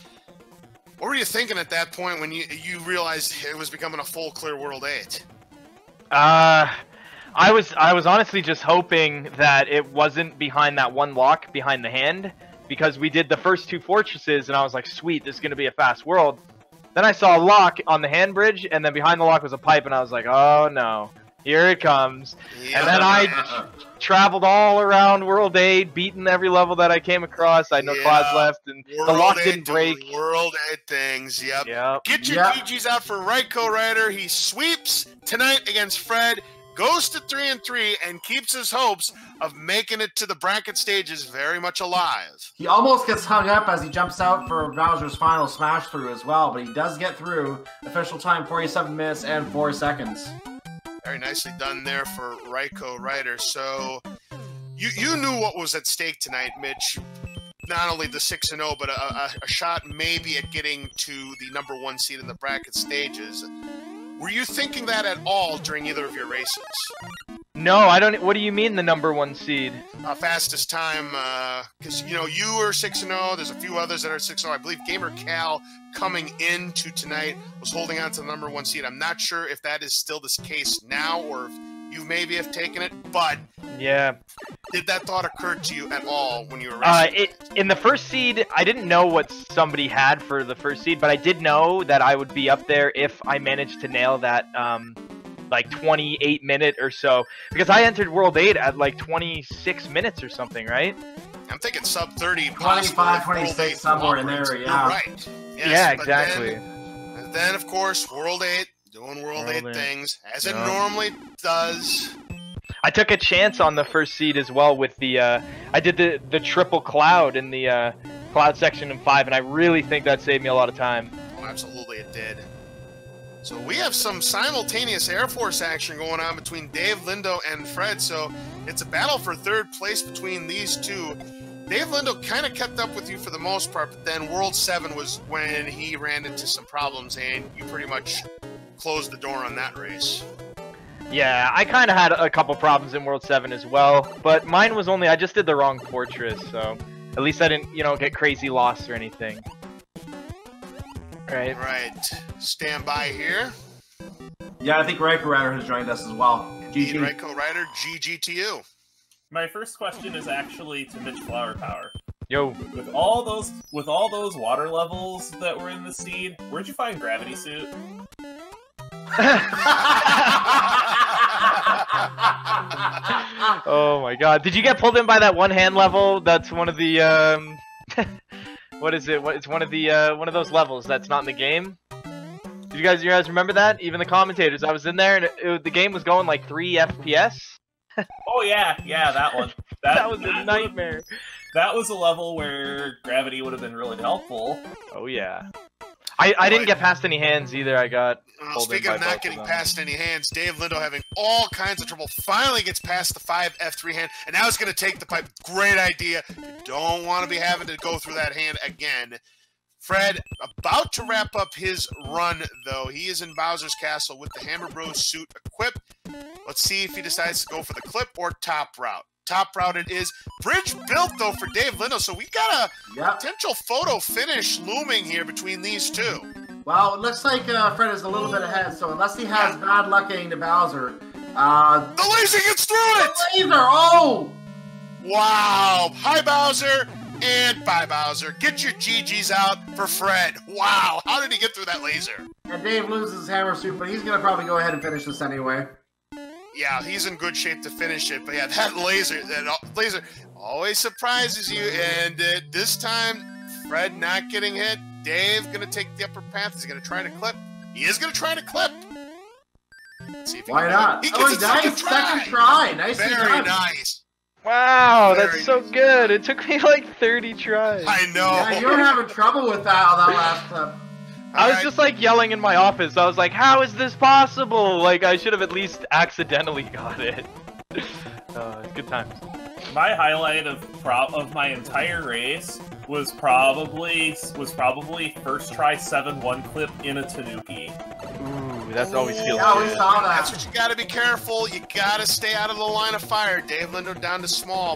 what were you thinking at that point when you you realized it was becoming a full clear World Eight? Uh, I was I was honestly just hoping that it wasn't behind that one lock behind the hand because we did the first two fortresses and I was like, sweet, this is gonna be a fast world. Then I saw a lock on the hand bridge and then behind the lock was a pipe and I was like, oh no, here it comes. And then I traveled all around World 8, beaten every level that I came across. I had no Yeah. class left and World the lock Eight didn't break. World Eight things. Yep. Yep. Get your Yeah. GGs out for Ryko Rider. He sweeps tonight against Fred, goes to three and three, and keeps his hopes of making it to the bracket stages very much alive. He almost gets hung up as he jumps out for Bowser's final smash through as well, but he does get through. Official time 47 minutes and 4 seconds. Very nicely done there for Ryko Ryder. So you you knew what was at stake tonight, Mitch. Not only the six and zero, but a, a, a shot maybe at getting to the number one seed in the bracket stages. Were you thinking that at all during either of your races? No, I don't. What do you mean the number one seed? Uh, fastest time, because you know you were six and zero. There's a few others that are six zero. I believe Gamer Cal coming into tonight was holding on to the number one seed. I'm not sure if that is still the case now, or if you maybe have taken it. But Yeah. did that thought occur to you at all when you were Uh, it, in the first seed, I didn't know what somebody had for the first seed, but I did know that I would be up there if I managed to nail that, um, like 28 minute or so. Because I entered World 8 at like 26 minutes or something, right? I'm thinking sub 30, 25, 26, World 8 somewhere in cooperates. there, You're yeah. right. Yes, yeah, exactly. Then, and then, of course, World 8 doing World, World 8 eight. things as it normally does. I took a chance on the first seed as well with the, uh, I did the, the triple cloud in the, uh, cloud section in 5, and I really think that saved me a lot of time. Oh, absolutely, it did. So we have some simultaneous Air Force action going on between Dave Lindo and Fred. So it's a battle for third place between these two. Dave Lindo kind of kept up with you for the most part, but then World 7 was when he ran into some problems and you pretty much closed the door on that race. Yeah, I kind of had a couple problems in World 7 as well, but mine was only, I just did the wrong fortress, so at least I didn't, you know, get crazy lost or anything. Right. Right. Stand by here. Yeah, I think Riker Rider has joined us as well. Indeed, GG. Ryko Rider, GG to you. My first question is actually to Mitch Flower Power. Yo. With all those with all those water levels that were in the seed, where'd you find Gravity Suit? oh my god. Did you get pulled in by that one hand level? That's one of the, um... what is it? What, it's one of the uh, one of those levels that's not in the game. Do you guys, you guys remember that? Even the commentators, I was in there and it, it, the game was going like three FPS. Oh yeah, yeah, that one. That, That was a that nightmare. That was a level where gravity would have been really helpful. Oh yeah. I, I didn't get past any hands either. I got Well, Pulled in speaking of not getting them. past any hands, Dave Lindo having all kinds of trouble. Finally gets past the five F3 hand, and now he's going to take the pipe. Great idea. You don't want to be having to go through that hand again. Fred about to wrap up his run, though. He is in Bowser's Castle with the Hammer Bros suit equipped. Let's see if he decides to go for the clip or top route. Top route it is. Bridge built, though, for Dave Lindo. So we got a Yep. potential photo finish looming here between these two. Well, it looks like uh, Fred is a little bit ahead, so unless he has bad luck getting to Bowser, uh, The laser gets through it! laser! Oh! Wow! Hi, Bowser! And bye, Bowser. Get your GGs out for Fred. Wow! How did he get through that laser? And Dave loses his hammer suit, but he's gonna probably go ahead and finish this anyway. Yeah, he's in good shape to finish it. But yeah, that laser, that laser always surprises you. And uh, this time, Fred not getting hit. Dave gonna take the upper path. He's gonna try to clip. He is gonna try to clip. Let's see if Why not? He oh, gets he a nice second try. second try. Nicely Very done. nice. Wow, Very that's so nice. good. It took me like 30 tries. I know. Yeah, you were having trouble with that on that last clip. I was just like yelling in my office. I was like, "How is this possible?" Like I should have at least accidentally got it. uh, good times. My highlight of pro- of my entire race was probably was probably first try seven one clip in a Tanuki. Ooh, that's always feels Yeah, we good. saw That's what you got to be careful. You got to stay out of the line of fire. Dave Lindo down to small.